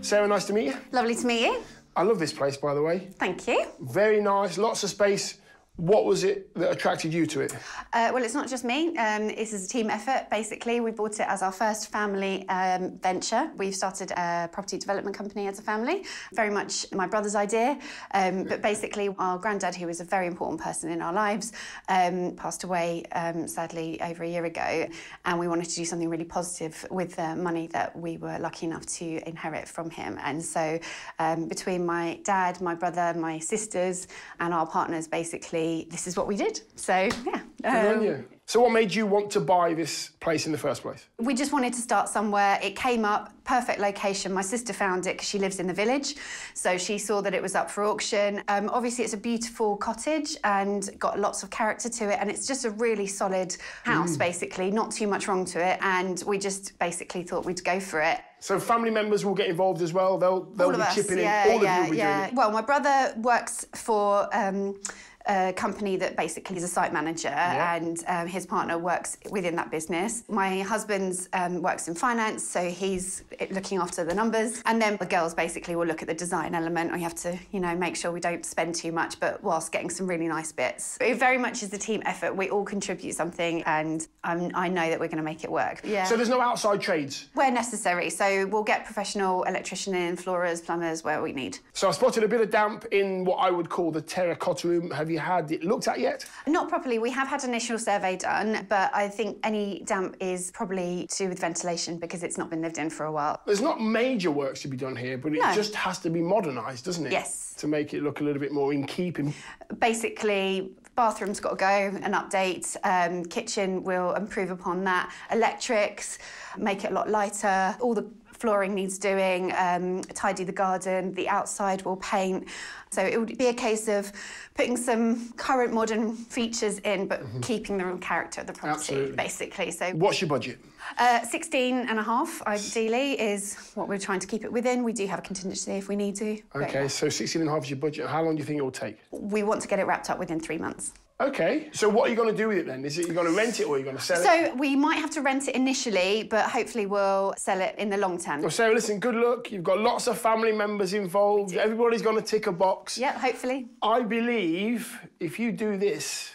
[SPEAKER 2] Sarah, nice to meet you.
[SPEAKER 17] Lovely to meet you.
[SPEAKER 2] I love this place, by the way.
[SPEAKER 17] Thank you.
[SPEAKER 2] Very nice, lots of space. What was it that attracted you to it?
[SPEAKER 17] Uh, well, it's not just me. Um, this is a team effort, basically. We bought it as our first family um, venture. We've started a property development company as a family. Very much my brother's idea. Um, but basically, our granddad, who was a very important person in our lives, um, passed away, um, sadly, over a year ago. And we wanted to do something really positive with the money that we were lucky enough to inherit from him. And so, um, between my dad, my brother, my sisters, and our partners, basically, this is what we did. So, yeah. Um.
[SPEAKER 2] So what made you want to buy this place in the first place?
[SPEAKER 17] We just wanted to start somewhere. It came up, perfect location. My sister found it because she lives in the village. So she saw that it was up for auction. Um, obviously, it's a beautiful cottage and got lots of character to it. And it's just a really solid house,
[SPEAKER 2] Mm.
[SPEAKER 17] basically, not too much wrong to it. And we just basically thought we'd go for it.
[SPEAKER 2] So family members will get involved as well. They'll they'll
[SPEAKER 17] All
[SPEAKER 2] be
[SPEAKER 17] us,
[SPEAKER 2] chipping
[SPEAKER 17] yeah,
[SPEAKER 2] in. All
[SPEAKER 17] yeah,
[SPEAKER 2] of you will be
[SPEAKER 17] yeah.
[SPEAKER 2] doing it.
[SPEAKER 17] Well, my brother works for um, a company that basically is a site manager, and um, his partner works within that business. My husband um, works in finance, so he's looking after the numbers, and then the girls basically will look at the design element. We have to, you know, make sure we don't spend too much, but whilst getting some really nice bits. It very much is a team effort. We all contribute something, and um, I know that we're going to make it work. Yeah.
[SPEAKER 2] So there's no outside trades.
[SPEAKER 17] where necessary. So we'll get professional electrician in, floorers, plumbers, where we need.
[SPEAKER 2] So I spotted a bit of damp in what I would call the terracotta room. Have you had it looked at yet?
[SPEAKER 17] Not properly. We have had an initial survey done, but I think any damp is probably to do with ventilation because it's not been lived in for a while.
[SPEAKER 2] There's not major works to be done here, but it
[SPEAKER 17] No.
[SPEAKER 2] just has to be modernised, doesn't it?
[SPEAKER 17] Yes.
[SPEAKER 2] To make it look a little bit more in keeping.
[SPEAKER 17] Basically, bathroom's got to go, an update. Um, kitchen will improve upon that. Electrics, make it a lot lighter. All the flooring needs doing. Um, tidy the garden. The outside will paint. So it would be a case of putting some current modern features in, but keeping the real character of the property,
[SPEAKER 2] Absolutely.
[SPEAKER 17] basically. So
[SPEAKER 2] What's your budget?
[SPEAKER 17] Uh, 16 and a half, ideally, is what we're trying to keep it within. We do have a contingency if we need to.
[SPEAKER 2] Okay, so 16 and a half is your budget. How long do you think it will take?
[SPEAKER 17] We want to get it wrapped up within three months.
[SPEAKER 2] Okay, so what are you going to do with it then? Is it you're going to rent it or are you going to sell it?
[SPEAKER 17] So we might have to rent it initially, but hopefully we'll sell it in the long term.
[SPEAKER 2] Well, Sarah, listen, good luck. You've got lots of family members involved. Everybody's going to tick a box.
[SPEAKER 17] Yeah, hopefully.
[SPEAKER 2] I believe if you do this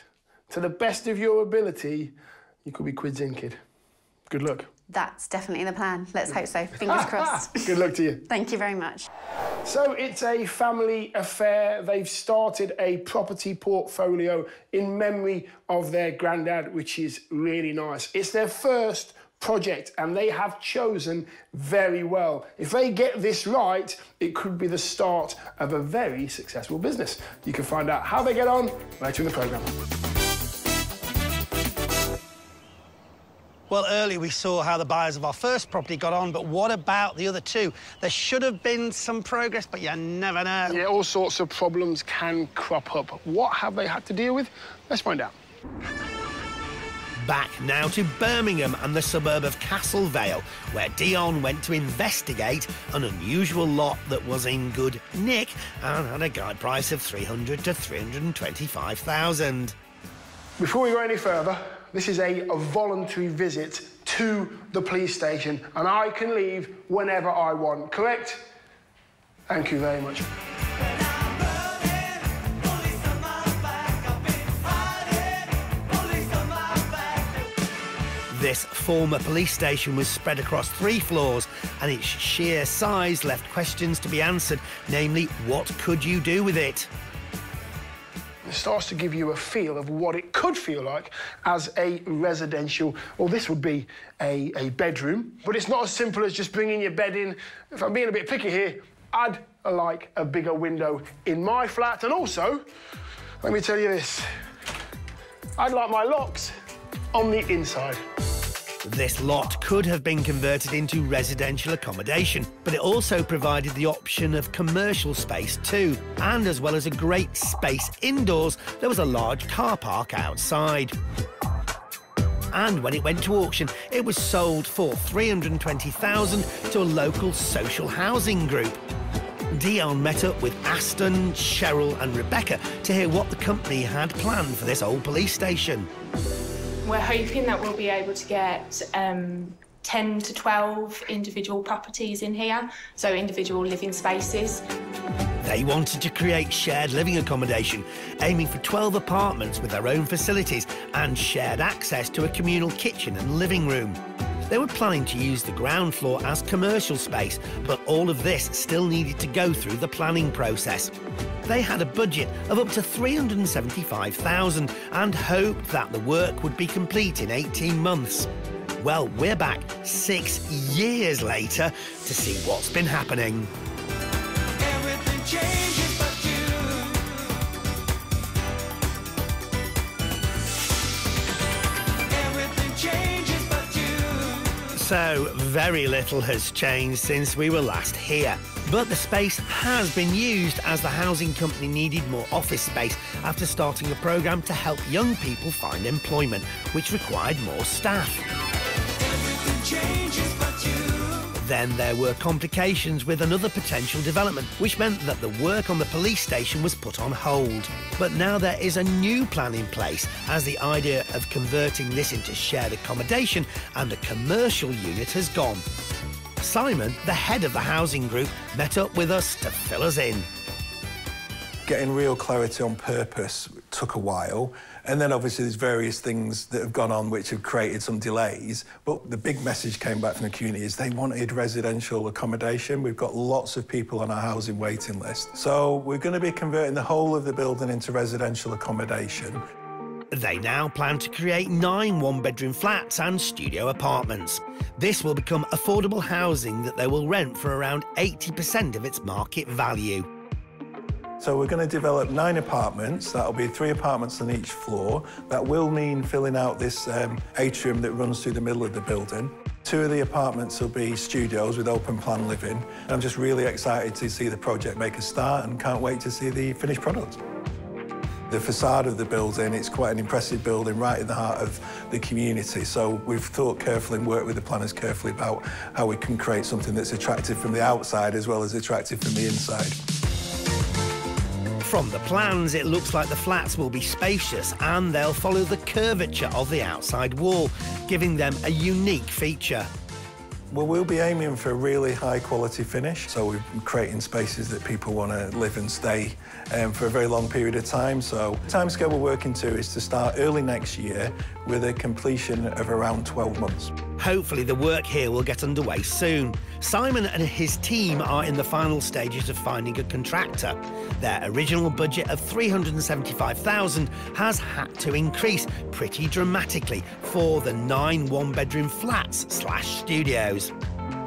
[SPEAKER 2] to the best of your ability, you could be quids in, kid. Good luck.
[SPEAKER 17] That's definitely the plan. Let's hope so. Fingers crossed.
[SPEAKER 2] Good luck to you.
[SPEAKER 17] Thank you very much.
[SPEAKER 2] So it's a family affair. They've started a property portfolio in memory of their granddad, which is really nice. It's their first project and they have chosen very well. If they get this right, it could be the start of a very successful business. You can find out how they get on later in the programme.
[SPEAKER 1] Well, earlier we saw how the buyers of our first property got on, but what about the other two? There should have been some progress, but you never know.
[SPEAKER 2] Yeah, all sorts of problems can crop up. What have they had to deal with? Let's find out.
[SPEAKER 3] Back now to Birmingham and the suburb of Castle Vale, where Dion went to investigate an unusual lot that was in good nick and had a guide price of 300 to 325,000.
[SPEAKER 2] Before we go any further, this is a, a voluntary visit to the police station, and I can leave whenever I want, correct? Thank you very much.
[SPEAKER 3] This former police station was spread across three floors, and its sheer size left questions to be answered, namely, what could you do with it?
[SPEAKER 2] It starts to give you a feel of what it could feel like as a residential, well, this would be a, a bedroom, but it's not as simple as just bringing your bed in. If I'm being a bit picky here, I'd like a bigger window in my flat, and also, let me tell you this, I'd like my locks on the inside.
[SPEAKER 3] This lot could have been converted into residential accommodation, but it also provided the option of commercial space too. And as well as a great space indoors, there was a large car park outside. And when it went to auction, it was sold for 320,000 to a local social housing group. Dion met up with Aston, Cheryl and Rebecca to hear what the company had planned for this old police station.
[SPEAKER 15] We're hoping that we'll be able to get um, 10 to 12 individual properties in here, so individual living spaces.
[SPEAKER 3] They wanted to create shared living accommodation, aiming for 12 apartments with their own facilities and shared access to a communal kitchen and living room. They were planning to use the ground floor as commercial space, but all of this still needed to go through the planning process. They had a budget of up to 375,000 and hoped that the work would be complete in 18 months. Well, we're back six years later to see what's been happening. So, very little has changed since we were last here. But the space has been used as the housing company needed more office space after starting a programme to help young people find employment, which required more staff. Then there were complications with another potential development, which meant that the work on the police station was put on hold. But now there is a new plan in place, as the idea of converting this into shared accommodation and a commercial unit has gone. Simon, the head of the housing group, met up with us to fill us in.
[SPEAKER 16] Getting real clarity on purpose took a while. And then obviously there's various things that have gone on which have created some delays. But the big message came back from the community is they wanted residential accommodation. We've got lots of people on our housing waiting list. So we're going to be converting the whole of the building into residential accommodation.
[SPEAKER 3] They now plan to create nine one bedroom flats and studio apartments. This will become affordable housing that they will rent for around 80% of its market value.
[SPEAKER 16] So we're going to develop nine apartments. That'll be three apartments on each floor. That will mean filling out this um, atrium that runs through the middle of the building. Two of the apartments will be studios with open plan living. I'm just really excited to see the project make a start and can't wait to see the finished product. The facade of the building, it's quite an impressive building right in the heart of the community. So we've thought carefully and worked with the planners carefully about how we can create something that's attractive from the outside as well as attractive from the inside.
[SPEAKER 3] From the plans, it looks like the flats will be spacious and they'll follow the curvature of the outside wall, giving them a unique feature.
[SPEAKER 16] Well, we'll be aiming for a really high quality finish. So we're creating spaces that people want to live and stay um, for a very long period of time. So the timescale we're working to is to start early next year with a completion of around 12 months.
[SPEAKER 3] Hopefully the work here will get underway soon. Simon and his team are in the final stages of finding a contractor. Their original budget of 375,000 has had to increase pretty dramatically for the nine one-bedroom flats slash studios.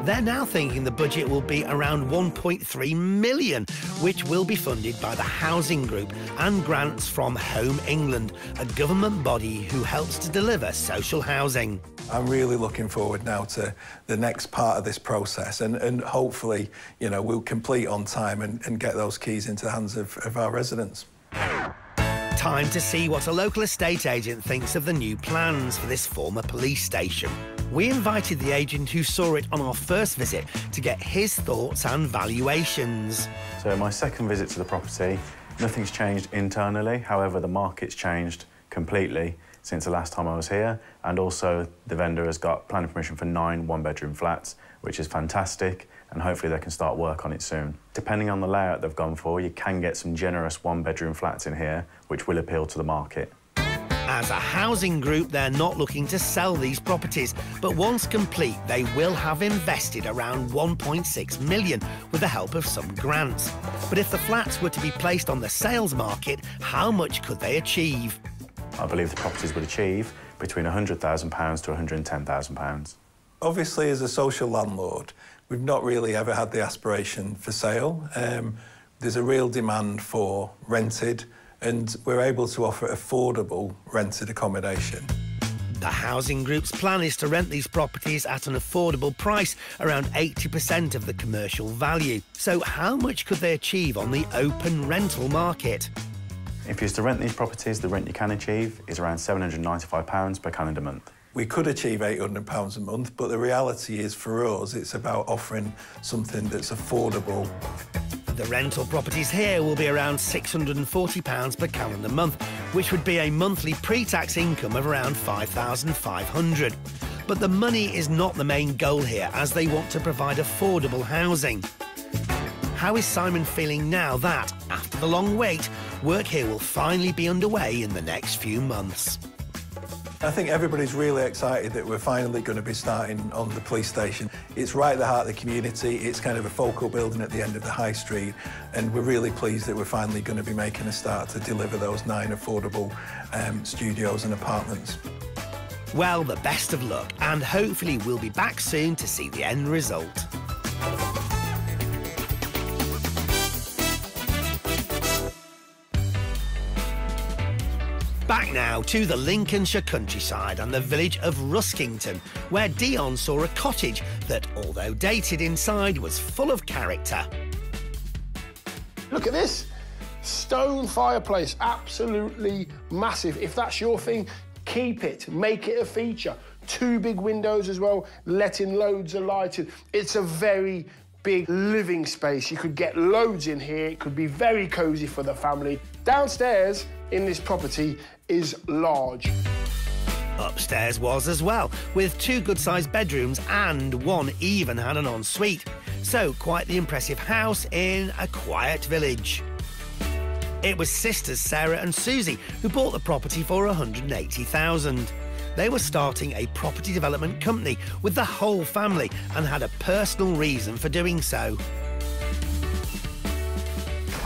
[SPEAKER 3] They're now thinking the budget will be around 1.3 million, which will be funded by the Housing Group and grants from Home England, a government body who helps to deliver social housing.
[SPEAKER 16] I'm really looking forward now to the next part of this process and, and hopefully, you know, we'll complete on time and, and get those keys into the hands of, of our residents.
[SPEAKER 3] Time to see what a local estate agent thinks of the new plans for this former police station. We invited the agent who saw it on our first visit to get his thoughts and valuations.
[SPEAKER 11] So my second visit to the property, nothing's changed internally. However, the market's changed completely since the last time I was here. And also the vendor has got planning permission for nine one-bedroom flats, which is fantastic. And hopefully they can start work on it soon. Depending on the layout they've gone for, you can get some generous one-bedroom flats in here, which will appeal to the market.
[SPEAKER 3] As a housing group, they're not looking to sell these properties, but once complete, they will have invested around 1.6 million with the help of some grants. But if the flats were to be placed on the sales market, how much could they achieve?
[SPEAKER 11] I believe the properties would achieve between £100,000 to £110,000.
[SPEAKER 16] Obviously, as a social landlord, we've not really ever had the aspiration for sale. Um, there's a real demand for rented, and we're able to offer affordable rented accommodation.
[SPEAKER 3] The housing group's plan is to rent these properties at an affordable price, around 80% of the commercial value. So, how much could they achieve on the open rental market?
[SPEAKER 11] If you was to rent these properties, the rent you can achieve is around £795 per calendar month.
[SPEAKER 16] We could achieve £800 a month, but the reality is for us, it's about offering something that's affordable.
[SPEAKER 3] The rental properties here will be around £640 per calendar month, which would be a monthly pre-tax income of around 5500 But the money is not the main goal here, as they want to provide affordable housing. How is Simon feeling now that, after the long wait, work here will finally be underway in the next few months?
[SPEAKER 16] I think everybody's really excited that we're finally going to be starting on the police station. It's right at the heart of the community. It's kind of a focal building at the end of the high street. And we're really pleased that we're finally going to be making a start to deliver those nine affordable um, studios and apartments.
[SPEAKER 3] Well, the best of luck, and hopefully we'll be back soon to see the end result. Back now to the Lincolnshire countryside and the village of Ruskington, where Dion saw a cottage that, although dated inside, was full of character.
[SPEAKER 2] Look at this. Stone fireplace, absolutely massive. If that's your thing, keep it, make it a feature. Two big windows as well, letting loads of light in. It's a very big living space. You could get loads in here. It could be very cosy for the family. Downstairs in this property is large.
[SPEAKER 3] Upstairs was as well, with two good sized bedrooms and one even had an ensuite. So, quite the impressive house in a quiet village. It was sisters Sarah and Susie who bought the property for 180,000. They were starting a property development company with the whole family and had a personal reason for doing so.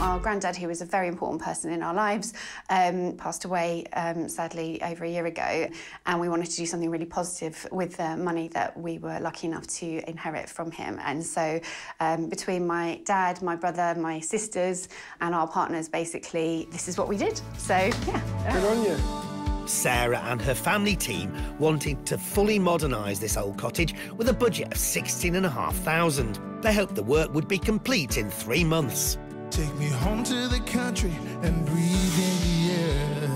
[SPEAKER 17] Our granddad, who was a very important person in our lives, um, passed away um, sadly over a year ago, and we wanted to do something really positive with the money that we were lucky enough to inherit from him. And so, um, between my dad, my brother, my sisters, and our partners, basically, this is what we did. So, yeah.
[SPEAKER 2] Good on you.
[SPEAKER 3] Sarah and her family team wanted to fully modernise this old cottage with a budget of 16,500. They hoped the work would be complete in three months.
[SPEAKER 10] Take me home to the country and breathe in the air.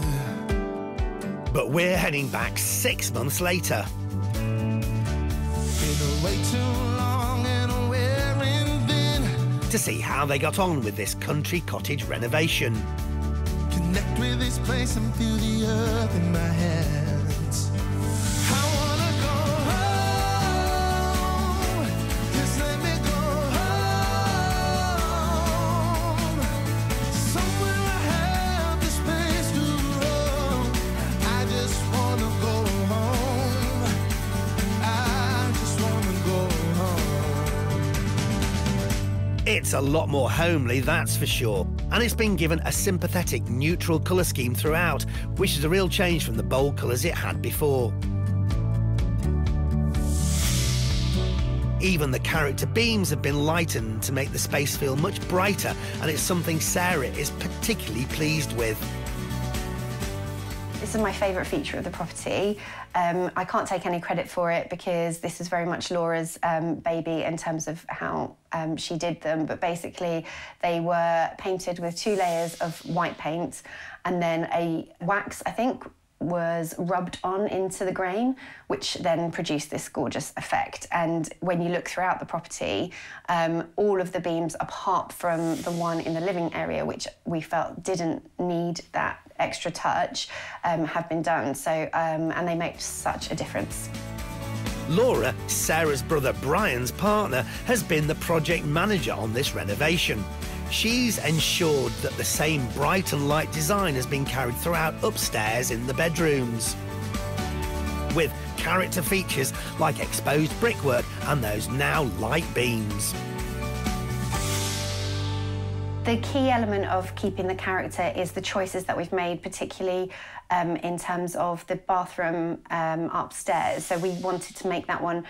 [SPEAKER 3] But we're heading back six months later.
[SPEAKER 10] Been away too long and wearing thin.
[SPEAKER 3] To see how they got on with this country cottage renovation.
[SPEAKER 10] Connect with this place and feel the earth in my hands.
[SPEAKER 3] A lot more homely, that's for sure. And it's been given a sympathetic, neutral colour scheme throughout, which is a real change from the bold colours it had before. Even the character beams have been lightened to make the space feel much brighter, and it's something Sarah is particularly pleased with.
[SPEAKER 17] This is my favourite feature of the property. Um, I can't take any credit for it because this is very much Laura's um, baby in terms of how um, she did them. But basically, they were painted with two layers of white paint and then a wax, I think, was rubbed on into the grain, which then produced this gorgeous effect. And when you look throughout the property, um, all of the beams, apart from the one in the living area, which we felt didn't need that extra touch, um, have been done. So, um, and they make such a difference.
[SPEAKER 3] Laura, Sarah's brother Brian's partner, has been the project manager on this renovation. She's ensured that the same bright and light design has been carried throughout upstairs in the bedrooms. With character features like exposed brickwork and those now light beams.
[SPEAKER 17] The key element of keeping the character is the choices that we've made, particularly um, in terms of the bathroom um, upstairs. So we wanted to make that one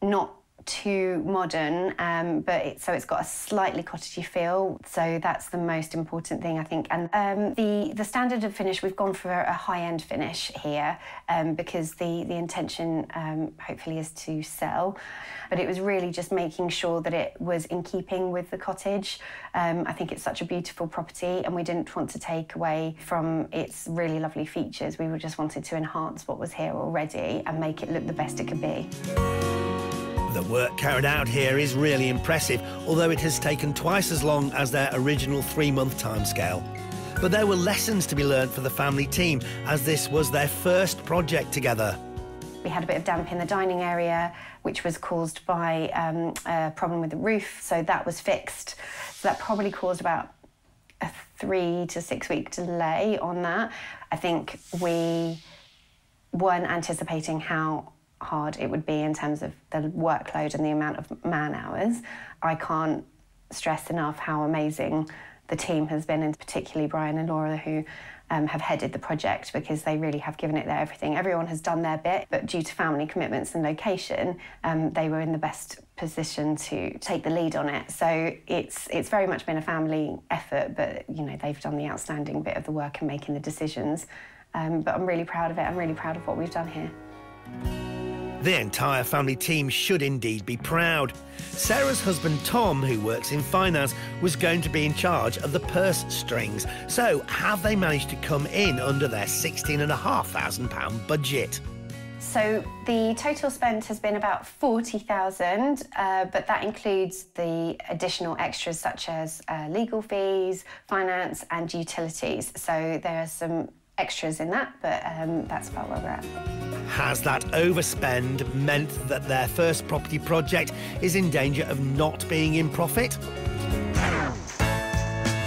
[SPEAKER 17] not too modern, um, but it, so it's got a slightly cottagey feel. So that's the most important thing, I think. And um, the the standard of finish, we've gone for a high end finish here um, because the the intention um, hopefully is to sell. But it was really just making sure that it was in keeping with the cottage. Um, I think it's such a beautiful property, and we didn't want to take away from its really lovely features. We just wanted to enhance what was here already and make it look the best it could be.
[SPEAKER 3] The work carried out here is really impressive, although it has taken twice as long as their original three-month timescale. But there were lessons to be learned for the family team, as this was their first project together.
[SPEAKER 17] We had a bit of damp in the dining area, which was caused by um, a problem with the roof, so that was fixed. So that probably caused about a three to six week delay on that. I think we weren't anticipating how hard it would be in terms of the workload and the amount of man hours. I can't stress enough how amazing the team has been, and particularly Brian and Laura, who um, have headed the project because they really have given it their everything. Everyone has done their bit, but due to family commitments and location, um, they were in the best position to take the lead on it. So it's it's very much been a family effort, but you know they've done the outstanding bit of the work and making the decisions. Um, but I'm really proud of it. I'm really proud of what we've done here.
[SPEAKER 3] The entire family team should indeed be proud. Sarah's husband Tom, who works in finance, was going to be in charge of the purse strings. So, have they managed to come in under their £16,500 budget?
[SPEAKER 17] So the total spend has been about 40,000, uh, but that includes the additional extras such as uh, legal fees, finance and utilities. So there are some extras in that, but um, that's about where we're at.
[SPEAKER 3] Has that overspend meant that their first property project is in danger of not being in profit?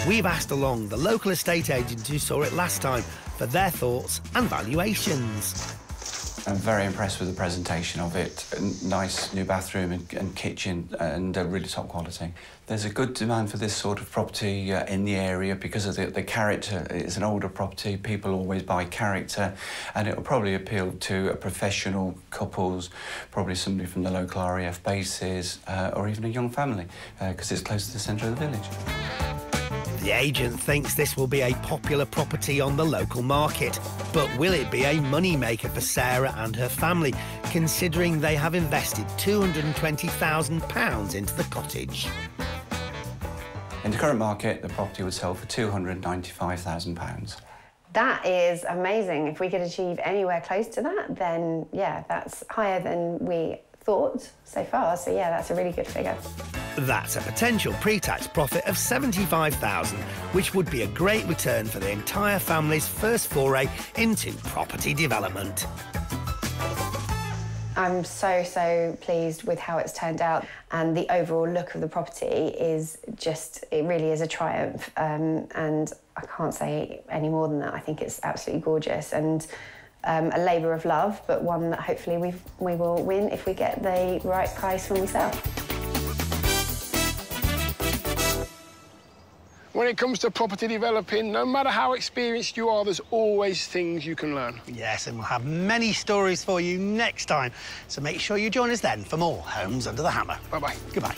[SPEAKER 3] We've asked along the local estate agents who saw it last time for their thoughts and valuations.
[SPEAKER 13] I'm very impressed with the presentation of it. A nice new bathroom and, and kitchen and uh, really top quality. There's a good demand for this sort of property uh, in the area because of the, the character. It's an older property, people always buy character and it will probably appeal to a professional couples, probably somebody from the local RAF bases uh, or even a young family because it's close to the centre of the village.
[SPEAKER 3] The agent thinks this will be a popular property on the local market. But will it be a moneymaker for Sarah and her family, considering they have invested £220,000 into the cottage?
[SPEAKER 13] In the current market, the property would sell for £295,000.
[SPEAKER 17] That is amazing. If we could achieve anywhere close to that, then yeah, that's higher than we thought so far. So yeah, that's a really good figure.
[SPEAKER 3] That's a potential pre-tax profit of 75,000, which would be a great return for the entire family's first foray into property development.
[SPEAKER 17] I'm so, so pleased with how it's turned out. And the overall look of the property is just, it really is a triumph. Um, and I can't say any more than that. I think it's absolutely gorgeous and um, a labour of love, but one that hopefully we we will win if we get the right price when we sell.
[SPEAKER 2] When it comes to property developing, no matter how experienced you are, there's always things you can learn.
[SPEAKER 1] Yes, and we'll have many stories for you next time. So make sure you join us then for more Homes Under the Hammer.
[SPEAKER 2] Bye-bye.
[SPEAKER 1] Goodbye.